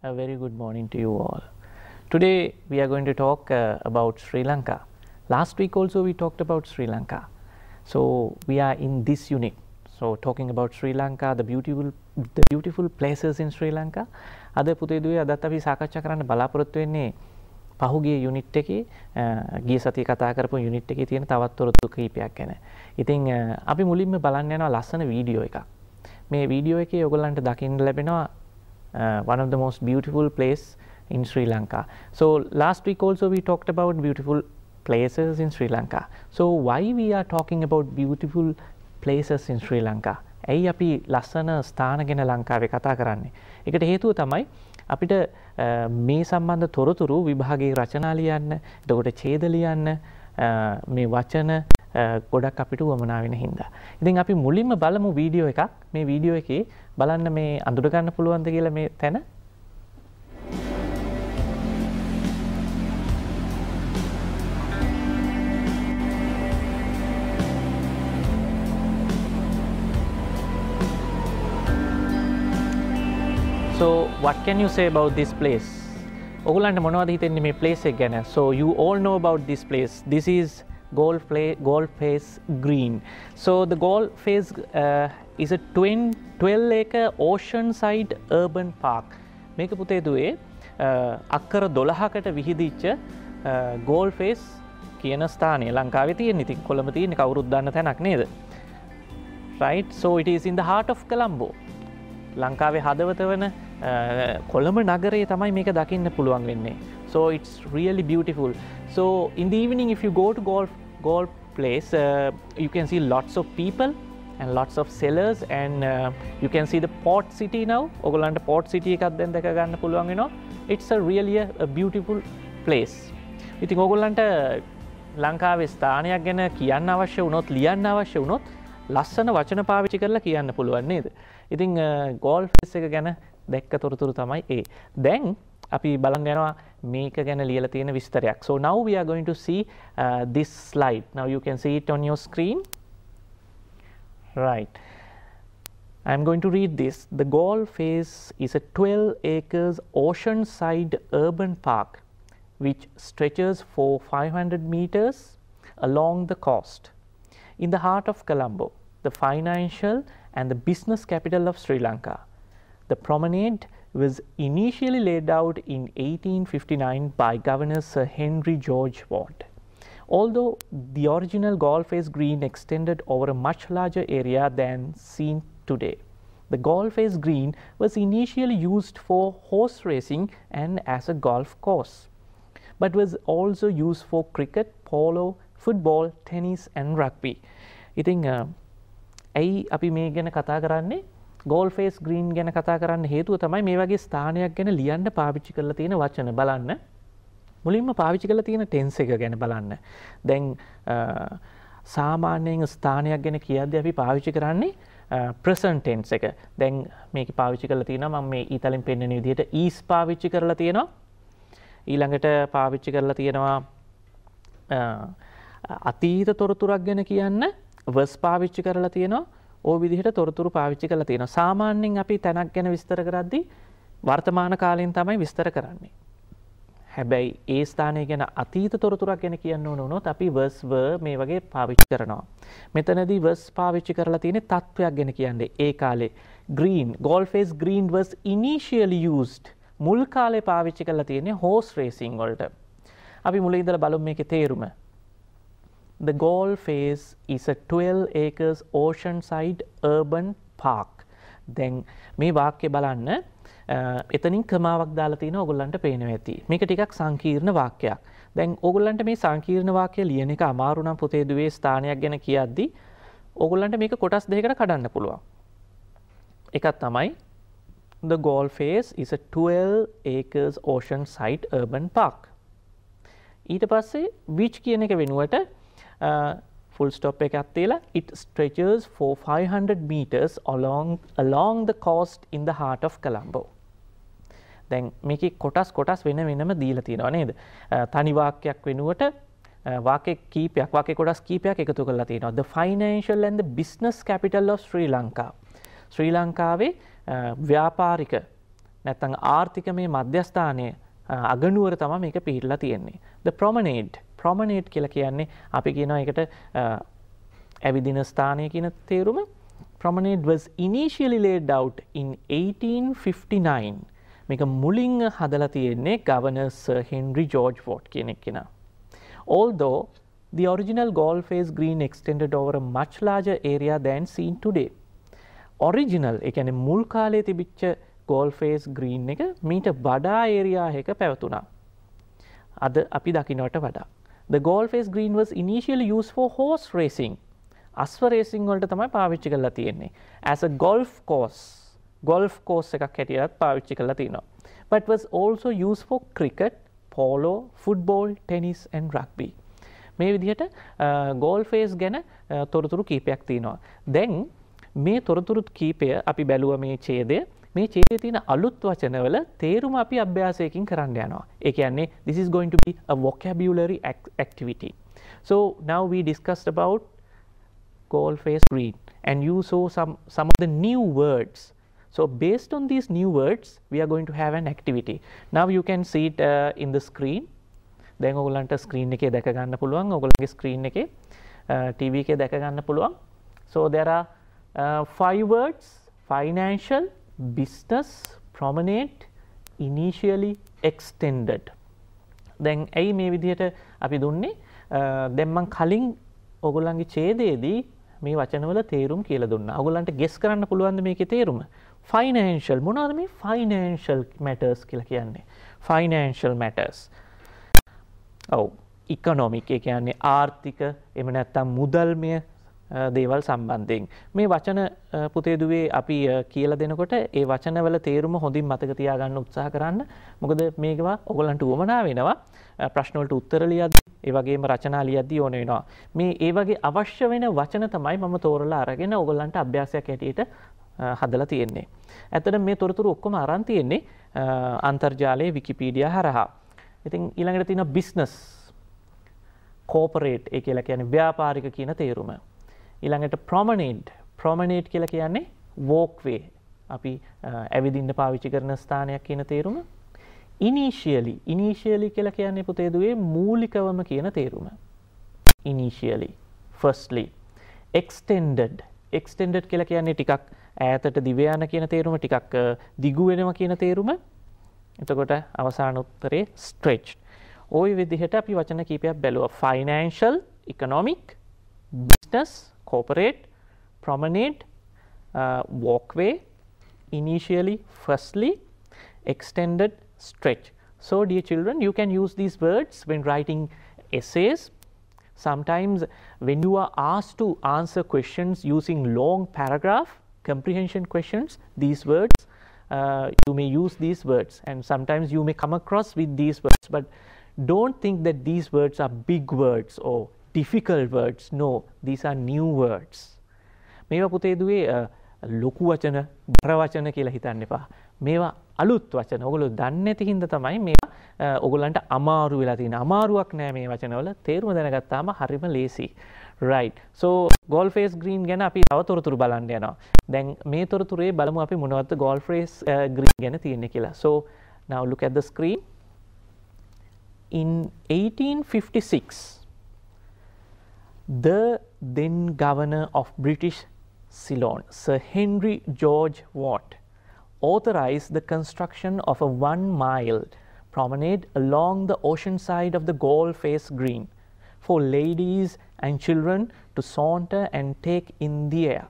A very good morning to you all. Today we are going to talk uh, about Sri Lanka. Last week also we talked about Sri Lanka. So we are in this unit. So talking about Sri Lanka, the beautiful the beautiful places in Sri Lanka. අද පුතේදුවේ අදත් අපි සාකච්ඡා කරන්න බලාපොරොත්තු වෙන්නේ පහුගිය unit එකේ uh, ගිය සතිය කතා කරපු යුනිට් එකේ තියෙන තවත් තොරතුරු කීපයක් ගැන. ඉතින් uh, අපි මුලින්ම බලන්න යනවා ලස්සන වීඩියෝ එකක්. මේ වීඩියෝ එකේ ඔයගොල්ලන්ට දකින්න ලැබෙනවා uh, Uh, one of the most beautiful place in Sri Lanka. So last week also we talked about beautiful places in Sri Lanka. So why we are talking about beautiful places in Sri Lanka? ඇයි අපි ලස්සන ස්ථාන ගැන ලංකාවේ කතා කරන්නේ. එකට හේතුව තමයි අපිට uh, මේ සම්බන්ධ තොරතුරු විභාගයේ රචනා ලියන්න, එතකොට ඡේද ලියන්න, uh, මේ වචන ගොඩක් අපිට වමනා වෙන හින්දා. ඉතින් අපි මුලින්ම බලමු වීඩියෝ එකක්. මේ වීඩියෝ එකේ බලන්න මේ අඳුර ගන්න පුළුවන්ද කියලා මේ තැන. So what can you say about this place? ඔගලන්ට මොනවද හිතෙන්නේ මේ ප්ලේස් එක ගැන? So you all know about this place. This is Gold, play, Gold Face Green. So the Gold Face uh, is a twin 12 acre ocean side urban park. මේක පුතේ දුවේ uh, අක්කර දොළහකට විහිදිච්ච uh, ගෝල් ෆේස් කියන ස්ථානය ලංකාව තිය ඉතින් කොළම තියෙන කවුරුත් දන්න තැනක් නේද. right so it is in the heart of Colombo ලංකාවේ හදවත වන uh, කොළඹ නගරේ තමයි මේක දකින්න පුළුවන් වෙන්නේ so it's really beautiful. So in the evening if you go to golf golf place uh, you can see lots of people and lots of sellers and uh, you can see the port city now. ඔගොල්ලන්ට port city එකක් දැන් දැක ගන්න පුළුවන් වෙනවා. It's a really a, a beautiful place. ඉතින් ඕගොල්ලන්ට ලංකාවේ ස්ථානයක් ගැන කියන්න අවශ්‍ය වුණොත් ලියන්න අවශ්‍ය වුණොත් ලස්සන වචන පාවිච්චි කරලා කියන්න පුළුවන් නේද? ඉතින් uh, ගෝල් ෆෙස් එක ගැන දැක්ක තොරතුරු තමයි ඒ. දැන් අපි බලන් යනවා මේක ගැන ලියලා තියෙන විස්තරයක්. So now we are going to see uh, this slide. Now you can see it on your screen. Right. I'm going to read this. The Galle Face is a 12 acres oceanside urban park which stretches for 500 meters along the coast in the heart of Colombo, the financial and the business capital of Sri Lanka. The promenade was initially laid out in 1859 by Governor Sir Henry George Ward. Although the original Galle Face Green extended over a much larger area than seen today. The Galle Face Green was initially used for horse racing and as a golf course, but was also used for cricket, polo, football, tennis and rugby. ඉතින් ඇයි අපි මේ ගැන කතා කරන්නේ goal Face green ගැන කතා කරන්න හේතුව තමයි මේ වගේ ස්ථානයක් ගැන ලියන්න පාවිච්චි කරලා තියෙන වචන බලන්න. මුලින්ම පාවිච්චි කරලා තියෙන ටෙන්ස් එක ගැන බලන්න. දැන් සාමාන්‍යයෙන් ස්ථානයක් ගැන කියද්දී අපි පාවිච්චි කරන්නේ ප්‍රසන්ට් ටෙන්ස් එක. දැන් මේක පාවිච්චි කරලා තියෙනවා මම මේ ඊතලින් පෙන්වන විදිහට ඊස් පාවිච්චි කරලා තියෙනවා. ඊළඟට පාවිච්චි කරලා තියෙනවා අතීත තොරතුරක් ගැන කියන්න වස් පාවිච්චි කරලා තියෙනවා. ඕ විදිහට තොරතුරු පාවිච්චි කළ තියෙන සාමාන්‍යෙන් අපි තැනක් ගැන විස්තර කරද්දි වර්තමාන කාලයෙන් තමයි විස්තර කරන්නේ. හැබැයි ඒ ස්ථානය ගැන අතීත තොරතුරක් ගැන කියන්න ඕන වුණොත් අපි වර්ස්ව මේ වගේ පාවිච්චි කරනවා. මෙතනදී වර්ස් පාවිච්චි කරලා තියෙන තත්ත්වයක් ගැන කියන්නේ ඒ කාලේ green Galle Face green was initially used මුල් කාලේ පාවිච්චි කරලා තියෙන්නේ හෝස් රේසිං වලට. අපි මුලින් ඉඳලා බලමු මේකේ තේරුම. The Galle Face is a 12 acres oceanside urban park. දැන් මේ වාක්‍ය බලන්න එතනින් ක්‍රමාවක් දාලා තියෙන ඕගොල්ලන්ට පේනවා ඇති. මේක ටිකක් සංකීර්ණ වාක්‍යයක්. දැන් ඕගොල්ලන්ට මේ සංකීර්ණ වාක්‍ය ලියන එක අමාරු නම් පුතේ දුවේ ස්ථානයක් ගැන කියද්දි ඕගොල්ලන්ට මේක කොටස් දෙකකට කඩන්න පුළුවන්. එකක් තමයි The Galle Face is a 12 acres oceanside urban park. ඊට පස්සේ which කියන එක වෙනුවට Uh, full stop එකක් තියලා it stretches for 500 meters along along the coast in the heart of Colombo. දැන් මේක කොටස් කොටස් වෙන වෙනම දීලා තියෙනවා නේද? Uh, තනි වාක්‍යයක් වෙනුවට uh, වාක්‍ය කීපයක් වාක්‍ය කොටස් කීපයක් එකතු කරලා තියෙනවා. The financial and the business capital of Sri Lanka. ශ්‍රී ලංකාවේ ව්‍යාපාරික නැත්තං ආර්ථික මේ මධ්‍යස්ථානය අගනුවර තම මේක පිහිටලා තියෙන්නේ. ද ප්‍රමනේඩ් ප්‍රමනේට් කියල කියන්නේ අපි කියන එකට ඇවිදින ස්ථානය කියන තේරුම promenade was initially laid out in 1859 මේක මුලින්ම හදලා තියෙන්නේ governor sir Henry George Ward කියන එක්කෙනා. Although the original golf face green extended over a much larger area than seen today. Original එකන මුල් කාලේ තිබිච්ච ගෝල්ෆේස් ග්‍රීන් එක මීට වඩා ඒරයා එක පැවතුනා. අද අපි දකිනවට වඩා. The golf-face green was initially used for horse racing. අස්ව රේසිං වලට තමයි පාවිච්චි කරලා තියෙන්නේ. As a golf course, golf course එකක් හැටියට පාවිච්චි කරලා තියෙනවා. But was also used for cricket, polo, football, tennis and rugby. මේ විදිහට ගෝල්ෆේස් ගැන තොරතුරු කීපයක් තියෙනවා. දැන් මේ තොරතුරුත් කීපය අපි බැලුව මේ ඡේදය මේ ඡේදයේ තියෙන අලුත් වචනවල තේරුම අපි අභ්‍යාසයකින් කරන්න යනවා. ඒ කියන්නේ this is going to be a vocabulary activity. So now we discussed about gold face green and you saw some some of the new words. So based on these new words we are going to have an activity. Now you can see it uh, in the screen. දැන් ඔයගලන්ට screen එකේ දැක ගන්න පුළුවන්. ඔයගලගේ screen එකේ uh, TV එකේ දැක ගන්න පුළුවන්. So there are uh, five words financial business promenade initially extended දැන් ඇයි මේ විදිහට අපි දුන්නේ දැම්මන් කලින් ඔගොල්ලන්ගේ ඡේදයේදී මේ වචනවල තේරුම් කියලා දුන්නා. ඔයගොල්ලන්ට ගෙස් කරන්න පුළුවන්ද මේකේ තේරුම? ෆයිනෑන්ෂල් මොනවද මේ ෆයිනෑන්ෂල් මැටර්ස් කියලා කියන්නේ? Financial matters. ඔව් ඉකොනොමික් ඒ කියන්නේ ආර්ථික එහෙම නැත්නම් මුදල්මය දේවල් සම්බන්ධයෙන්. මේ වචන පුතේදුවේ අපි කියල දෙනකොට ඒ වචනවල තේරුම හොඳින් මතක තියාගන්න උත්සාහ කරන්න මොකද මේකවා ඔගොලන්ට උවමනා වෙනවා ප්‍රශ්නවලට උත්තරලියද ඒවගේම රචනාලියද්දී ඕන වෙනවා. මේ ඒ වගේ අවශ්‍ය වෙන වචන තමයි මම තෝරලා අරගෙන ඔගොල්ලන්ට අභ්‍යාසයක් ඇටියට හදලා තියෙන්නේ. ඇතට මේ තොරතුරු ඔක්කොම අරන් තියෙන්නේ අන්තර්ජාලයේ විකිපීඩිය හරහා. ඉතින් ඊළඟට තියෙන බිස්නස් කෝපරේට් ඒ කියලා කියන්නේ ව්‍යාපාරික කියන තේරුම. ඊළඟට ප්‍රොමනේඩ් ප්‍රොමනේට් කියල කියන්නේ වෝක්වේ අපි ඇවිදින්න පාවිච්චි කරන ස්ථානයක් කියන තේරුම. ඉනිශියලි ඉනිශියලි කියල කියන්නේ පුතේදුවේ මූලිකවම කියන තේරුම. ඉනිශියලි ෆස්ලි එක්ස්ටෙන්ඩඩ් එක්ස්ටෙන්ඩඩ් කියල කියන්නේ ටිකක් ඈතට දිවයාන කියන තේරුම ටිකක් දිගු වෙනව කියන තේරුම. එතකොට අවසාන උත්තරේ ස්ට්‍රේච් ඔය විදිහට අපි වචන කීපයක් බැලුව. Financial economic business corporate, promenade, uh, walkway, initially, firstly, extended, stretch. So dear children, you can use these words when writing essays. Sometimes when you are asked to answer questions using long paragraph comprehension questions, these words, uh, you may use these words and sometimes you may come across with these words, but don't think that these words are big words or difficult words. No, these are new words. මේවා පුතේදුවේ ලොකු වචන බර වචන කියලා හිතන්න එපා. මේවා අලුත් වචන ඔගොල්ලෝ දන්නේ නැති හින්දා තමයි මේවා ඔගොල්ලන්ට අමාරු වෙලා තියෙන. අමාරුවක් නෑ මේ වචනවල. තේරුම දැනගත්තාම හරිම ලේසි. right. so gold face green ගැන අපි තව තොරතුරු බලන්න යනවා. දැන් මේ තොරතුරේ බලමු අපි මොනවද gold face uh, green ගැන තියෙන්නේ කියලා. so now look at the screen. in 1856 the then governor of British Ceylon, Sir Henry George Watt, authorized the construction of a one mile promenade along the ocean side of the Gaul Face Green for ladies and children to saunter and take in the air.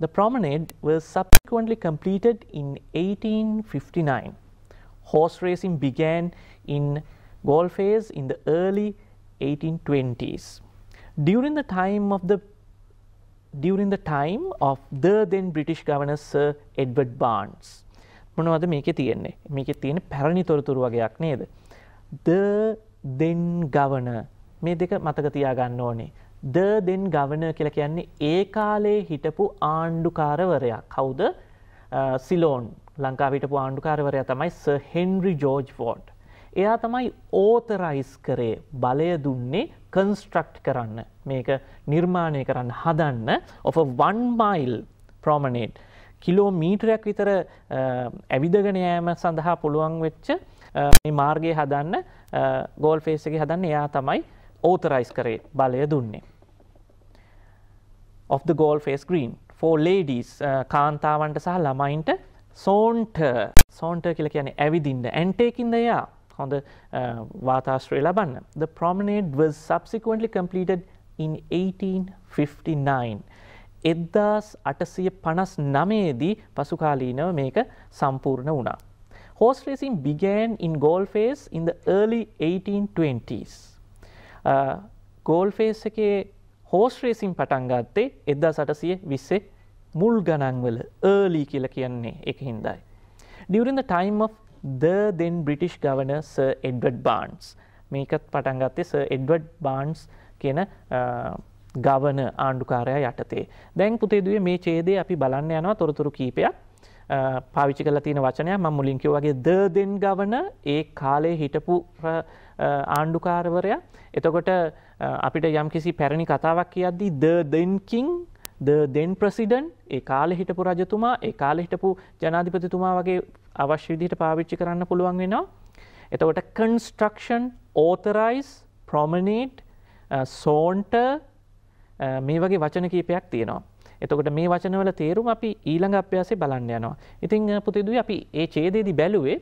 The promenade was subsequently completed in 1859. Horse racing began in Face in the early 1820s. During the time of the during the time of the then British Governor Sir Edward Barnes. මොනවද මේකේ තියෙන්නේ? මේකේ තියෙන පැරණි තොරතුරු වගේක් නේද? The then governor. මේ දෙක මතක තියාගන්න ඕනේ. The then governor කියලා කියන්නේ ඒ කාලේ හිටපු ආණ්ඩුකාරවරයා. කවුද? Uh, සිලෝන් ලංකාව හිටපු ආණ්ඩුකාරවරයා තමයි සර් හෙන්රි ජෝර්ජ් වෝඩ් එයා තමයි ඕතරයිස් කරේ බලය දුන්නේ කන්ස්ට්‍රක්ට් කරන්න. මේක නිර්මාණය කරන්න හදන්න of a one mile promenade. කිලෝමීටරයක් විතර ඇවිදගෙන යෑම සඳහා පුළුවන් වෙච්ච මේ මාර්ගය හදන්න ගෝල් ෆේස් එක හදන්න එයා තමයි ඕතරයිස් කරේ බලය දුන්නේ. of the goal face green. For ladies කාන්තාවන්ට සහ ළමයින්ට සෝන්ට සෝන්ට කියල කියන ඇවිදින්න ඇන්ටේකින්ද යා හොඳ වාතාශ්‍රය ලබන්න. The promenade was subsequently completed in 1859. එද්දාස් අටසිය පනස් නමේදී පසුකාලීනව මේක සම්පූර්ණ වුණා. Horse racing began in Goldface in the early 1820s. Galle Face එකේ හෝස් රේසින් පටන් ගත්තේ එදදා සටසිය විස්සේ මුල් ගණන්වල ඒලි කියල කියන්නේ එක හින්දයි. During the time of the then British Governor Sir Edward Barnes මේකත් පටන් ගත්තේ Sir Edward Barnes කියන ගවන ආණ්ඩුකාරය යටතේ. දැන් පුතේදුවේ මේ ඡේදය අපි බලන්න යනවා තොරතුරු කීපයක්. පාවිච්චි කරලා තියෙන වචනයක් මම මුලින් කිව්වා වගේ ද දෙන් ගවන ඒ කාලේ හිටපු ආණ්ඩුකාරවරයා. එතකොට අපිට යම්කිසි පැරණි කතාවක් කියද්දී ද දෙන් කිං ද දෙන් ප්‍රසිඩන්් ඒ කාල හිටපු රජතුමා ඒ කාල හිටපු ජනාධිපතිතුමා වගේ අවශ්‍ය විදිහට පාවිච්චි කරන්න පුළුවන් වෙනවා. එතකොට කන්ස්ට්‍රක්ෂන් ඕතරයිස් ප්‍රොමනේට් සෝන්ට මේ වගේ වචන කීපයක් තියෙනවා. එතකොට මේ වචනවල තේරුම අපි ඊළඟ අභ්‍යාසය බලන්න යනවා. ඉතින් uh, පුතිදුවේ අපි ඒ ඡේදයේදී බැලුවේ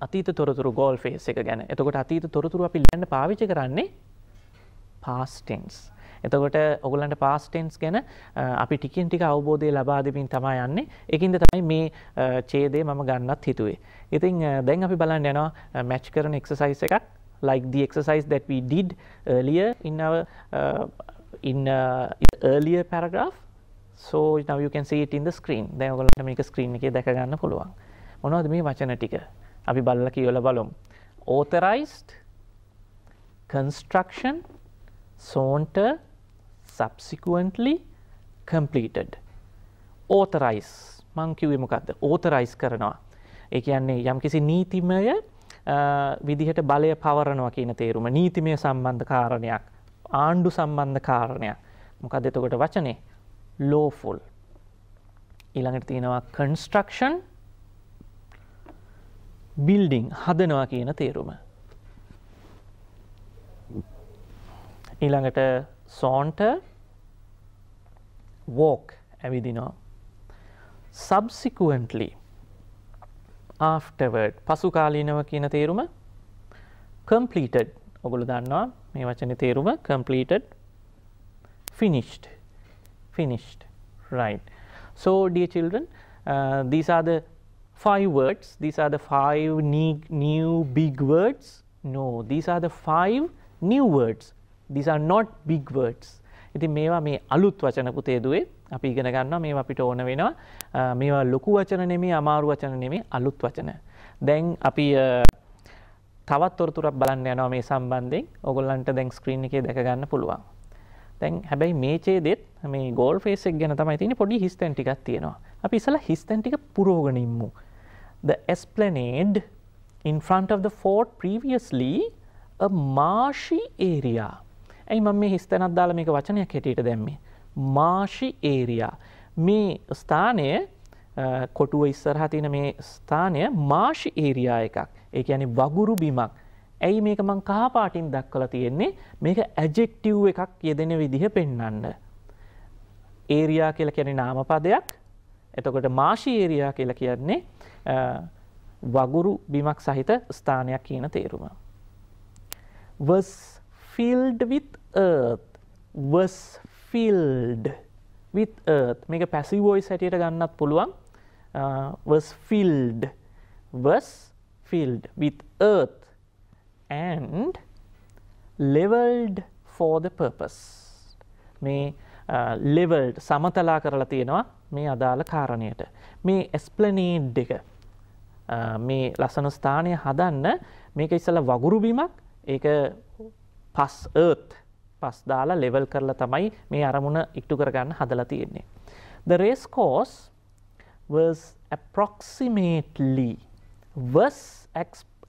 අතීත තොරතුරු ගෝල් ෆේස් එක ගැන. එතකොට අතීත තොරතුරු අපි ලියන්න පාවිච්චි කරන්නේ past tense. එතකොට ඔගලන්ට පාස්ටෙන්ස් ගැන අපි ටිකින් ටික අවබෝධය ලබා දෙමින් තමා යන්නේ. එකින්ද තමයි මේ ඡේදය මම ගන්නත් හිතුවේ. ඉතින් දැන් අපි බලන්න යනවා මැච් කරන එක්සසයිස් එකක්. Like the exercise that we did earlier in our uh, in uh, earlier paragraph. So now you can see it in the screen. දැන් ඔයගොල්ලන්ට මේක ස්ක්‍රීන් එකේ දැක ගන්න පුළුවන්. මොනවද මේ වචන ටික? අපි බලලා කියවලා බලමු. Authorized construction saunter subsequently completed. Authorize. මං කිව්වේ මොකද්ද? Authorize කරනවා. ඒ කියන්නේ යම්කිසි නීතිමය විදිහට බලය පවරනවා කියන තේරුම. නීතිමය සම්බන්ධ කාරණයක්. ආණ්ඩු සම්බන්ධ කාරණයක්. මොකද එතකොට වචනේ? ලෝෆුල් ඊළඟට තියෙනවා කන්ස්ට්‍රක්ෂන් බිල්ඩිං හදනවා කියන තේරුම. ඊළඟට සෝන්ට වෝක් ඇවිදිනවා සබ්සිකුවන්ටලි afterward පසුකාලීනව කියන තේරුම completed ඔගොල්ලෝ දන්නවා මේ වචනේ තේරුම completed finished finished right so dear children uh, these are the five words these are the five new, new big words no these are the five new words These are not big words ඉතින් මේවා මේ අලුත් වචන පුතේ දුවේ අපි ඉගෙන ගන්නවා මේවා අපිට ඕන වෙනවා මේවා ලොකු වචන නෙමෙයි අමාරු වචන නෙමෙයි අලුත් වචන. දැන් අපි තවත් තොරතුරක් බලන්න යනවා මේ සම්බන්ධයෙන්. ඕගොල්ලන්ට දැන් ස්ක්‍රීන් එකේ දැක ගන්න පුළුවන්. දැන් හැබැයි මේ ඡේදෙත් මේ ගෝල් ෆේස් එක ගැන තමයි තියෙන්නේ පොඩි හිස්තැන් ටිකක් තියෙනවා. අපි ඉස්සලා හිස්තැන් ටික පුරවගෙන ඉමු. The esplanade in front of the fort previously a marshy area ඇයි මම මේ හිස්තැනක් දාලා මේක වචනයක් හැටියට දැම්මේ. මාෂි ඒරයා. මේ ස්ථානය කොටුව ඉස්සරහ තියෙන මේ ස්ථානය මාෂි ඒරයා එකක්. ඒ කියන්නේ වගුරු බිමක්. ඇයි මේක මං කහපාටින් දක්වලා තියෙන්නේ මේක ඇජෙක්ටිව් එකක් යෙදෙන විදිහ පෙන්වන්න. ඒරයා කියලා කියන්නේ නාමපදයක්. එතකොට මාෂි ඒරයා කියලා කියන්නේ වගුරු බිමක් සහිත ස්ථානයක් කියන තේරුම. was filled with earth. Was filled with earth. මේක පැසිව් වොයිස් හැටියට ගන්නත් පුළුවන්. Uh, was filled. Was filled with earth and leveled for the purpose. මේ uh, leveled සමතලා කරලා තියෙනවා මේ අදාළ කාරණයට. මේ එස්ප්ලනේඩ් එක uh, මේ ලස්සන ස්ථානය හදන්න මේක ඉස්සලා වගුරු බිමක්. ඒක පස් ඒත් පස් දාලා ලෙවල් කරලා තමයි මේ අරමුණ ඉක්ටු කරගන්න හදලා තියෙන්නේ. The race course was approximately was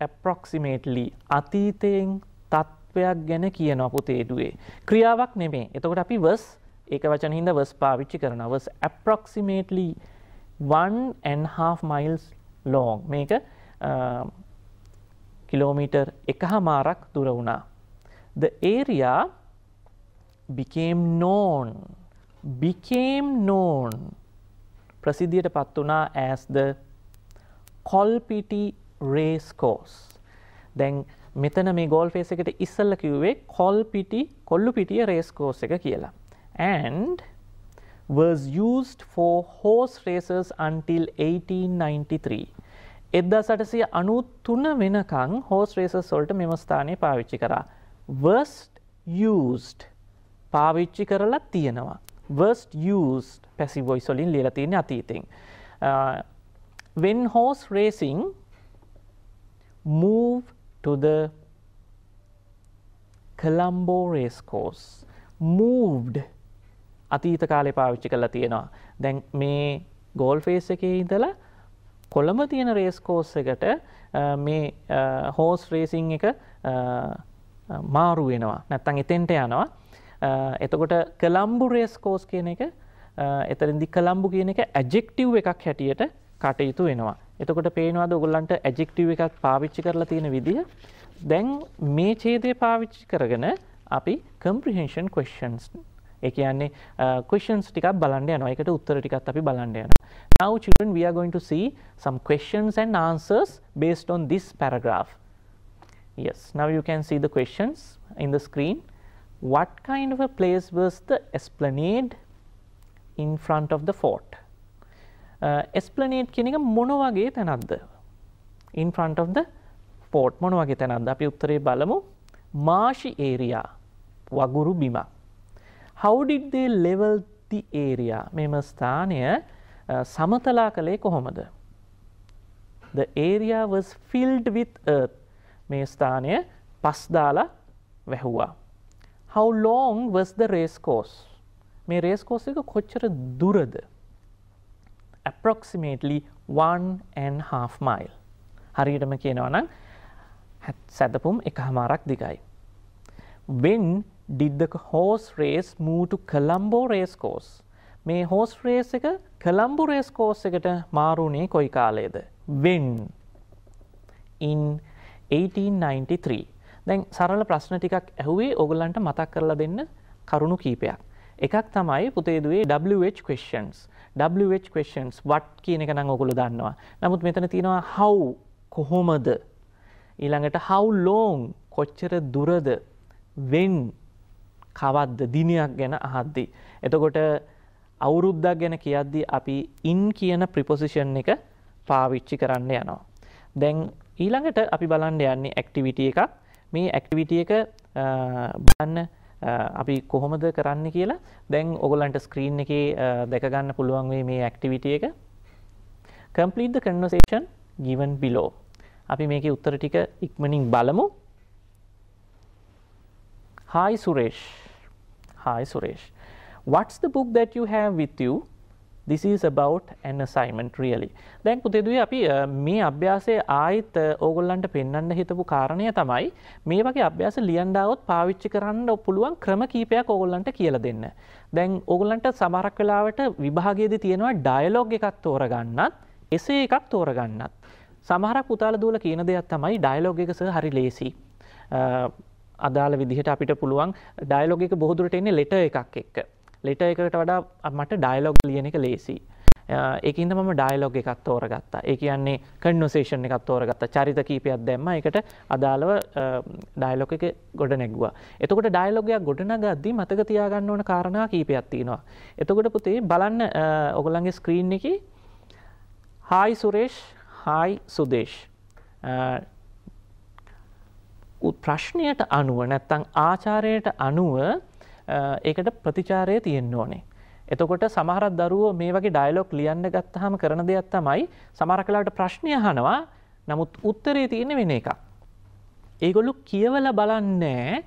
approximately අතීතයෙන් තත්ත්වයක් ගැන කියනවා පුතේදුවේ. ක්‍රියාවක් නෙමේ. එතකොට අපි was ඒක වචන හින්දා was පාවිච්චි කරනවා. was approximately one and half miles long මේක කිලෝමීටර් එක හමාරක් දුර වුණා. The area became known became known ප්‍රසිද්ධියට පත් වුණා as the Kollupitiya race course. දැන් මෙතන මේ ගෝල් ෆේස් එකට ඉස්සල්ල කිව්වේ කොල් පිටි කොල්ලු පිටිය රේස් කෝස් එක කියලා. And was used for horse races until 1893. එද්දා සටසිය අනුත් තුන වෙනකං හෝස් රේසස් සොල්ට මෙම ස්ථානය පාවිච්චි කරා. Worst used පාවිච්චි කරලා තියෙනවා. worst used පැසි වොයිසොලින් ලියලා තියෙන අතීතෙන්. Uh, when horse racing move to the Colombo race course moved අතීත කාලේ පාවිච්චි කරලා තියෙනවා. දැන් මේ ගෝල් ෆේස් එකේ ඉඳලා කොළඹ තියෙන රේස් කෝස් එකට uh, මේ uh, හෝස් රේසිං එක uh, මාරු වෙනවා. නැත්තම් එතෙන්ට යනවා. එතකොට කලම්බු රේස් කෝස් කියන එක එතරින්දි කලම්බු කියන එක ඇජෙක්ටිව් එකක් හැටියට කටයුතු වෙනවා. එතකොට පේනවාද ඔගොල්ලන්ට ඇජෙක්ටිව් එකක් පාවිච්චි කරලා තියෙන විදිහ. දැන් මේ ඡේදය පාවිච්චි කරගෙන අපි කම්ප්‍රිහෙන්ෂන් questions ඒ කියන්නේ questions ටිකක් බලන්න යනවා. ඒකට උත්තර ටිකත් අපි බලන්න යනවා. Now children we are going to see some questions and answers based on this paragraph. Yes, now you can see the questions in the screen. What kind of a place was the esplanade in front of the fort? එස්පලනේට් කියන එක මොන වගේ තැනක්ද in front of the fort මොන වගේ තැනක්ද අපි උත්තරේ බලමු මාෂි area වගුරු බිමක් how did they level the area මෙම ස්ථානය සමතලා කළේ කොහොමද the area was filled with earth මේ ස්ථානය පස් දාලා වැහුවා how long was the race course මේ රේස් කෝස් එක කොච්චර දුරද approximately one and half mile. හරියටම කියනවා නම් සැතපුම් එක හමාරක් දිගයි. When did the horse race move to Colombo race course? මේ හෝස් රේස් එක කළම්බු රේස් කෝස් එකට මාරුණේ කොයි කාලයේද? When in 1893. දැන් සරල ප්‍රශ්න ටිකක් ඇහුවේ ඕගොල්ලන්ට මතක් කරලා දෙන්න කරුණු කීපයක්. එකක් තමයි පුතේ දුවේ WH questions. WH questions what කියන එක නම් ඔගොල්ලෝ දන්නවා. නමුත් මෙතන තියෙනවා how කොහොමද? ඊළඟට how long කොච්චර දුරද? when කවද්ද දිනයක් ගැන අහද්දී. එතකොට අවුරුද්දක් ගැන කියද්දී අපි in කියන preposition එක පාවිච්චි කරන්න යනවා. දැන් ඊළඟට අපි බලන්න යන්නේ activity එකක්. මේ activity එක බලන්න අපි කොහොමද කරන්න කියලා. දැන් ඔගොලන්ට ස්ක්‍රීන් එක දැකගන්න පුළුවන් වේ මේ ඇක්ටිවිටිය එක. Complete the conversation given below. අපි මේකේ උත්තර ටික ඉක්මනින් බලමු. Hi Suresh. Hi Suresh. What's the book that you have with you? This is about an assignment really දැන් පුතේදුවේ අපි මේ අභ්‍යාසයේ ආයිත් ඕගොල්ලන්ට පෙන්වන්න හිතපු කාරණය තමයි මේ වගේ අභ්‍යාස ලියන්න આવොත් පාවිච්චි කරන්න පුළුවන් ක්‍රම කීපයක් ඕගොල්ලන්ට කියලා දෙන්න. දැන් ඕගොල්ලන්ට සමහරක් වෙලාවට විභාගයේදී තියෙනවා ඩයලොග් එකක් තෝරගන්නත් එසේ එකක් තෝරගන්නත්. සමහරක් පුතාලා දුවලා කියන දෙයක් තමයි ඩයලොග් එක සර් හරි ලේසි. අදාළ විදිහට අපිට පුළුවන් ඩයලොග් එක බොහෝ දුරට එන්නේ ලෙටර් එකක් එක්ක. ලෙට එකට වඩා මට ඩයිලොග් ලියන එක ලේසි. ඒකන්ද මම ඩයිලොග් එකත් තෝරගත්තා. ඒ කියන්නේ කන්වසේෂන් එකත් තෝරගත්ත. චරිත කීපයක් දැම්ම. එකට අදාළව ඩයිලොක එක ගොඩ නැගවා එතකොට ඩයිලොගයක් ගොඩනගද්දී මතක තියාගන්න ඕන කාරණා කීපයක් තියෙනවා. එතකොට පුතේ බලන්න ඔගොලන්ගේ ස්ක්‍රීන් එක හායි සුරේෂ් හායි සුදේශ් ප්‍රශ්නයට අනුව නැත්තං ආචාරයට අනුව ඒකට ප්‍රතිචාරය තියෙන්න ඕනේ. එතකොට සමහරත් දරුවෝ මේ වගේ ඩයිලොක් ලියන්න ගත්තහම කරන දෙයක් තමයි සමහර කලාට ප්‍රශ්නය අහනවා නමුත් උත්තරේ තියෙන වෙන එකක්. ඒගොල්ලු කියවල බලන්නේ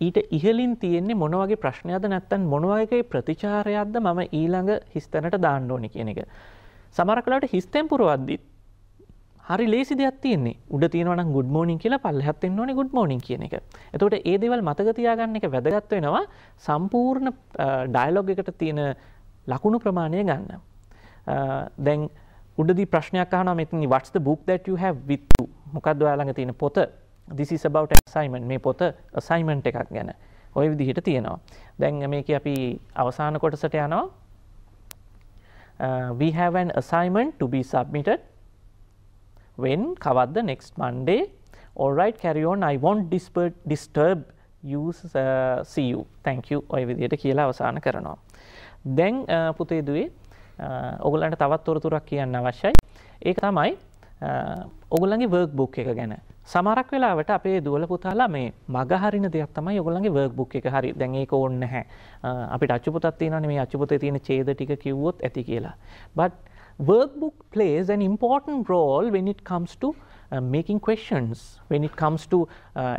ඊට ඉහලින් තියෙන්නේ මොනවගේ ප්‍රශ්නයද නැත්තන් මොනවගේ ප්‍රතිචාරයක්ද මම ඊළඟ හිස්තැනට දාන්න ඕනි කියන එක. සමර කලාට හිස්තැම්පුරුවද්දිත් හරි ලේසි දෙයක් තියෙන්නේ. උඩ තියෙනවනම් ගුඩ් මෝනින් කියලා පල්ලෙහාත් එන්න ඕනේ ගුඩ් මෝනින් කියන එක. එතකොට ඒ දේවල් මතක තියාගන්න එක වැදගත් වෙනවා සම්පූර්ණ ඩයලොග් එකට තියෙන ලකුණු ප්‍රමාණය ගන්න. දැන් උඩදි ප්‍රශ්නයක් අහනවා මෙතන what's the book that you have with you? මොකක්ද ඔයා ළඟ තියෙන පොත? This is about assignment. මේ පොත assignment එකක් ගැන. ඔය විදිහට තියෙනවා. දැන් මේක අපි අවසාන කොටසට යනවා. uh, we have an assignment to be submitted when කවද්ද next Monday. All right carry on. I won't disturb, disturb you uh, see you. Thank you. ඔය විදිහට කියලා අවසාන කරනවා. දැන් uh, පුතේ දුවේ uh, ඔගලන්ට තවත් තොරතුරක් කියන්න අවශ්‍යයි. ඒක තමයි uh, ඔගොල්ලන්ගේ වර්ක් බුක් එක ගැන. සමරක් වෙලාවට අපේ දුවල පුතාලා මේ මග හරින දෙයක් තමයි ඔයගොල්ලන්ගේ වර්ක් බුක් එක හරි. දැන් ඒක ඕනේ නැහැ. Uh, අපිට අච්චුපොතක් තියෙනවානේ. මේ අච්චුපොතේ තියෙන ඡේද ටික කිව්වොත් ඇති කියලා. But workbook plays an important role when it comes to uh, making questions, when it comes to uh,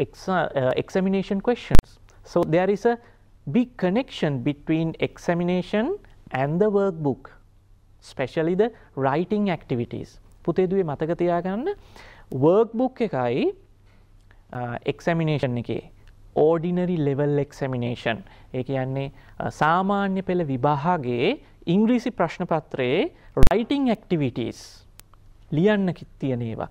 ex uh, examination questions. So there is a big connection between examination and the workbook, especially the writing activities. පුතේදුවේ මතක තියාගන්න workbook එකයි uh, එක්සමිනේෂන් එකේ ordinary level එක්සමිනේෂන් ඒ කියන්නේ uh, සාමාන්‍ය පෙළ විභාගේ ඉංග්‍රීසි ප්‍රශ්නපත්‍රයේ writing activities ලියන්න තියෙනේවා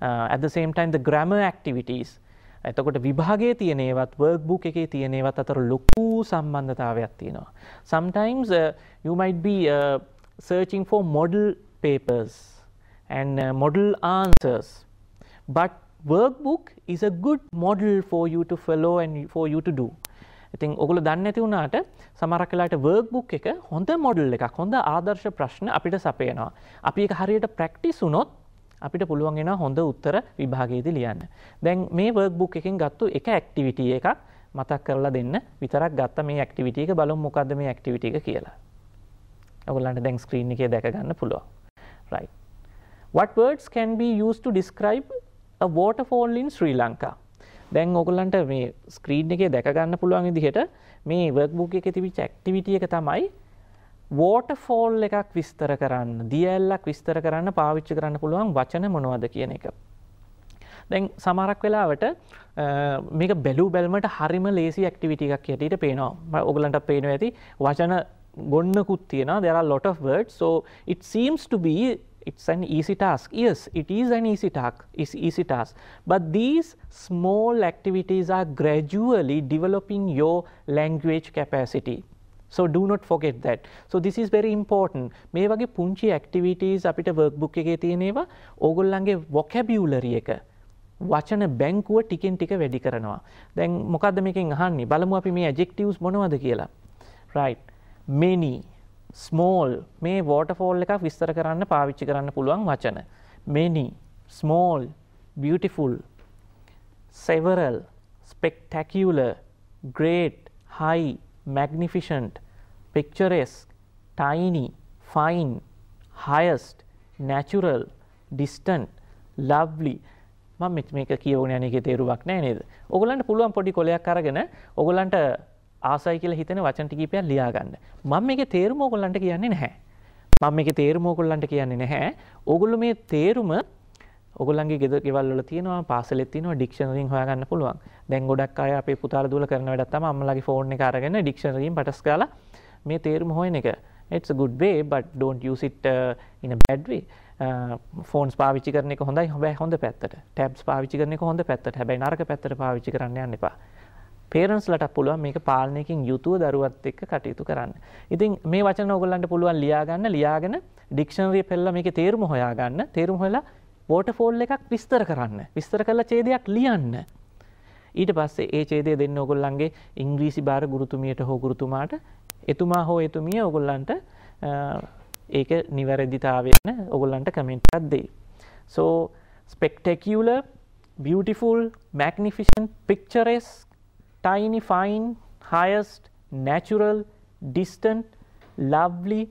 ඇද සේම්ටයින් ග්‍රම ඇක්ටිවිටස් එතකොට විභාගේ තියනේවත් වර්ක්බුක් එකේ තියනේවත් අතර ලොකු සම්බන්ධතාවයක් තියෙනවා. Sometimes uh, you might be uh, searching for model papers and uh, model answers but workbook is a good model for you to follow and for you to do. ඉතින් ඔගොල්ලෝ දන්නේ නැති වුණාට සමහරක් වෙලාවට workbook එක හොඳ මොඩල් එකක් හොඳ ආදර්ශ ප්‍රශ්න අපිට සපයනවා. අපි ඒක හරියට ප්‍රැක්ටිස් වුණොත් අපිට පුළුවන් වෙනවා හොඳ උත්තර විභාගයේදී ලියන්න. දැන් මේ workbook එකෙන් ගත්තු එක ඇක්ටිවිටි එකක් මතක් කරලා දෙන්න විතරක් ගත්ත මේ ඇක්ටිවිටි එක බලමු මොකද්ද මේ ඇක්ටිවිටි එක කියලා. ඔයගොල්ලන්ට දැන් ස්ක්‍රීන් එකේ දැක ගන්න පුළුවන්. right. What words can be used to describe a waterfall in Sri Lanka. දැන් ඔගොල්ලන්ට මේ ස්ක්‍රීන් එකේ දැක ගන්න පුළුවන් විදිහට මේ වර්ක්බුක් එකේ තිබිච්ච ඇක්ටිවිටි එක තමයි වෝටර්ෆෝල් එකක් විස්තර කරන්න, දිය ඇල්ලක් විස්තර කරන්න පාවිච්චි කරන්න පුළුවන් වචන මොනවද කියන එක. දැන් සමහරක් වෙලාවට මේක බැලූ බැලමට හරිම ලේසි ඇක්ටිවිටි එකක් හැටියට පේනවා. ඔයගලන්ට පේනවා ඇති වචන ගොන්නකුත් තියෙනවා. there are lot of words so it seems to be it's an easy task. Yes, it is an easy task, is easy task. But these small activities are gradually developing your language capacity. So do not forget that. So this is very important. මේ වගේ පුංචි activities අපිට workbook එකේ තියෙනවා ඕගොල්ලන්ගේ vocabulary එක වචන බැංකුව ටිකෙන් ටික වැඩි කරනවා. දැන් මොකද්ද මේකෙන් අහන්නේ? බලමු අපි මේ adjectives මොනවද කියලා. right. many ස්මෝල් මේ වෝටෆෝල් එකක් විස්තර කරන්න පාවිච්චි කරන්න පුළුවන් වචන. many, small, beautiful, several, spectacular, great, high, magnificent, picturesque, tiny, fine, highest, natural, distant, lovely. මම මේක කියවගෙන යන එකේ තේරුමක් නැහැ නේද? ඔයගලන්ට පුළුවන් පොඩි කොලයක් අරගෙන ඔයගලන්ට ආසයි කියලා හිතන වචන ටිකීපයක් ලියාගන්න. මම මේකේ තේරුම ඕගොල්ලන්ට කියන්නේ නැහැ. මම මේකේ තේරුම ඕගොල්ලන්ට කියන්නේ නැහැ. ඕගොල්ලෝ මේ තේරුම ඔගොල්ලන්ගේ ගෙදර ගෙවල් වල තියෙනවා පාසලෙත් තියෙනවා ඩික්ෂනරියෙන් හොයාගන්න පුළුවන්. දැන් ගොඩක් අය අපේ පුතාලා දුවලා කරන වැඩක් තමයි අම්මලාගේ ෆෝන් එක අරගෙන ඩික්ෂනරියෙන් පටස් ගාලා මේ තේරුම හොයන එක. it's a good way but don't use it uh, in a bad way. Phones uh, පාවිච්චි කරන එක හොඳයි හැබැයි හොඳ පැත්තට. ටැබ්ස් පාවිච්චි කරන එක හොඳ පැත්තට. හැබැයි නරක පැත්තට පාවිච්චි කරන්න යන්න එපා. පේරන්ස්ලට පුළුවන් මේක පාලනයකින් යුතුව දරුවත් එක්ක කටයුතු කරන්න. ඉතින් මේ වචන ඔයගොල්ලන්ට පුළුවන් ලියාගන්න ලියාගෙන ඩික්ෂනරිය පෙළලා මේකේ තේරුම හොයාගන්න. තේරුම හොයලා වෝටර්ෆෝල් එකක් විස්තර කරන්න. විස්තර කරලා ඡේදයක් ලියන්න. ඊට පස්සේ ඒ ඡේදය දෙන්න ඔයගොල්ලන්ගේ ඉංග්‍රීසි බාර ගුරුතුමියට හෝ ගුරුතුමාට එතුමා හෝ එතුමිය ඔයගොල්ලන්ට ඒක නිවැරදිතාවයෙන් ඔයගොල්ලන්ට කමෙන්ට් එකක් දෙයි. So spectacular, beautiful, magnificent, picturesque tiny, fine, highest, natural, distant, lovely,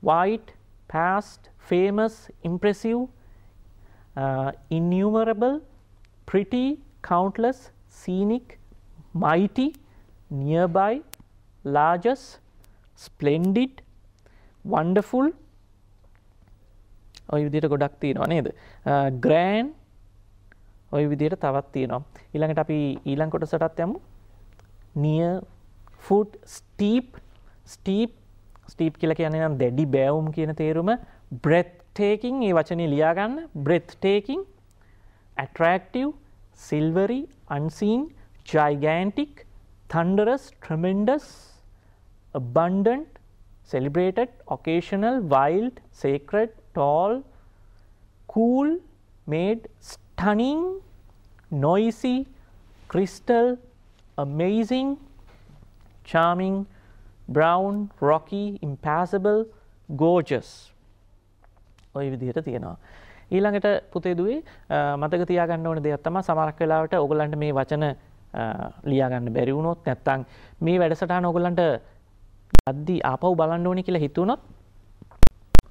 white, past, famous, impressive, uh, innumerable, pretty, countless, scenic, mighty, nearby, largest, splendid, wonderful, ඔය විදිහට ගොඩක් තියෙනවා නේද? Uh, ග්‍රෑන්ඩ් ඔය විදිහට තවත් තියෙනවා. ඊළඟට අපි ඊළඟ කොටසටත් යමු. Near, foot, steep, steep, steep කියල කියන්නේ නම් දැඩි බෑවුම් කියන තේරුම බ්‍රෙත් ටේකින් ඒ වචනය ලියාගන්න. Breathtaking attractive silvery unseen gigantic thunderous tremendous abundant celebrated occasional wild sacred tall cool made stunning noisy crystal amazing charming brown rocky impassable gorgeous ඔය විදිහට තියෙනවා. ඊළඟට පුතේදුවේ මතක තියාගන්න ඕන දෙයක් තමයි සමහරක් වෙලාවට ඔයගලන්ට මේ වචන ලියාගන්න බැරි වුණොත් නැත්නම් මේ වැඩසටහන ඔයගලන්ට අද්දි ආපහු බලන්න ඕනේ කියලා හිතුණොත්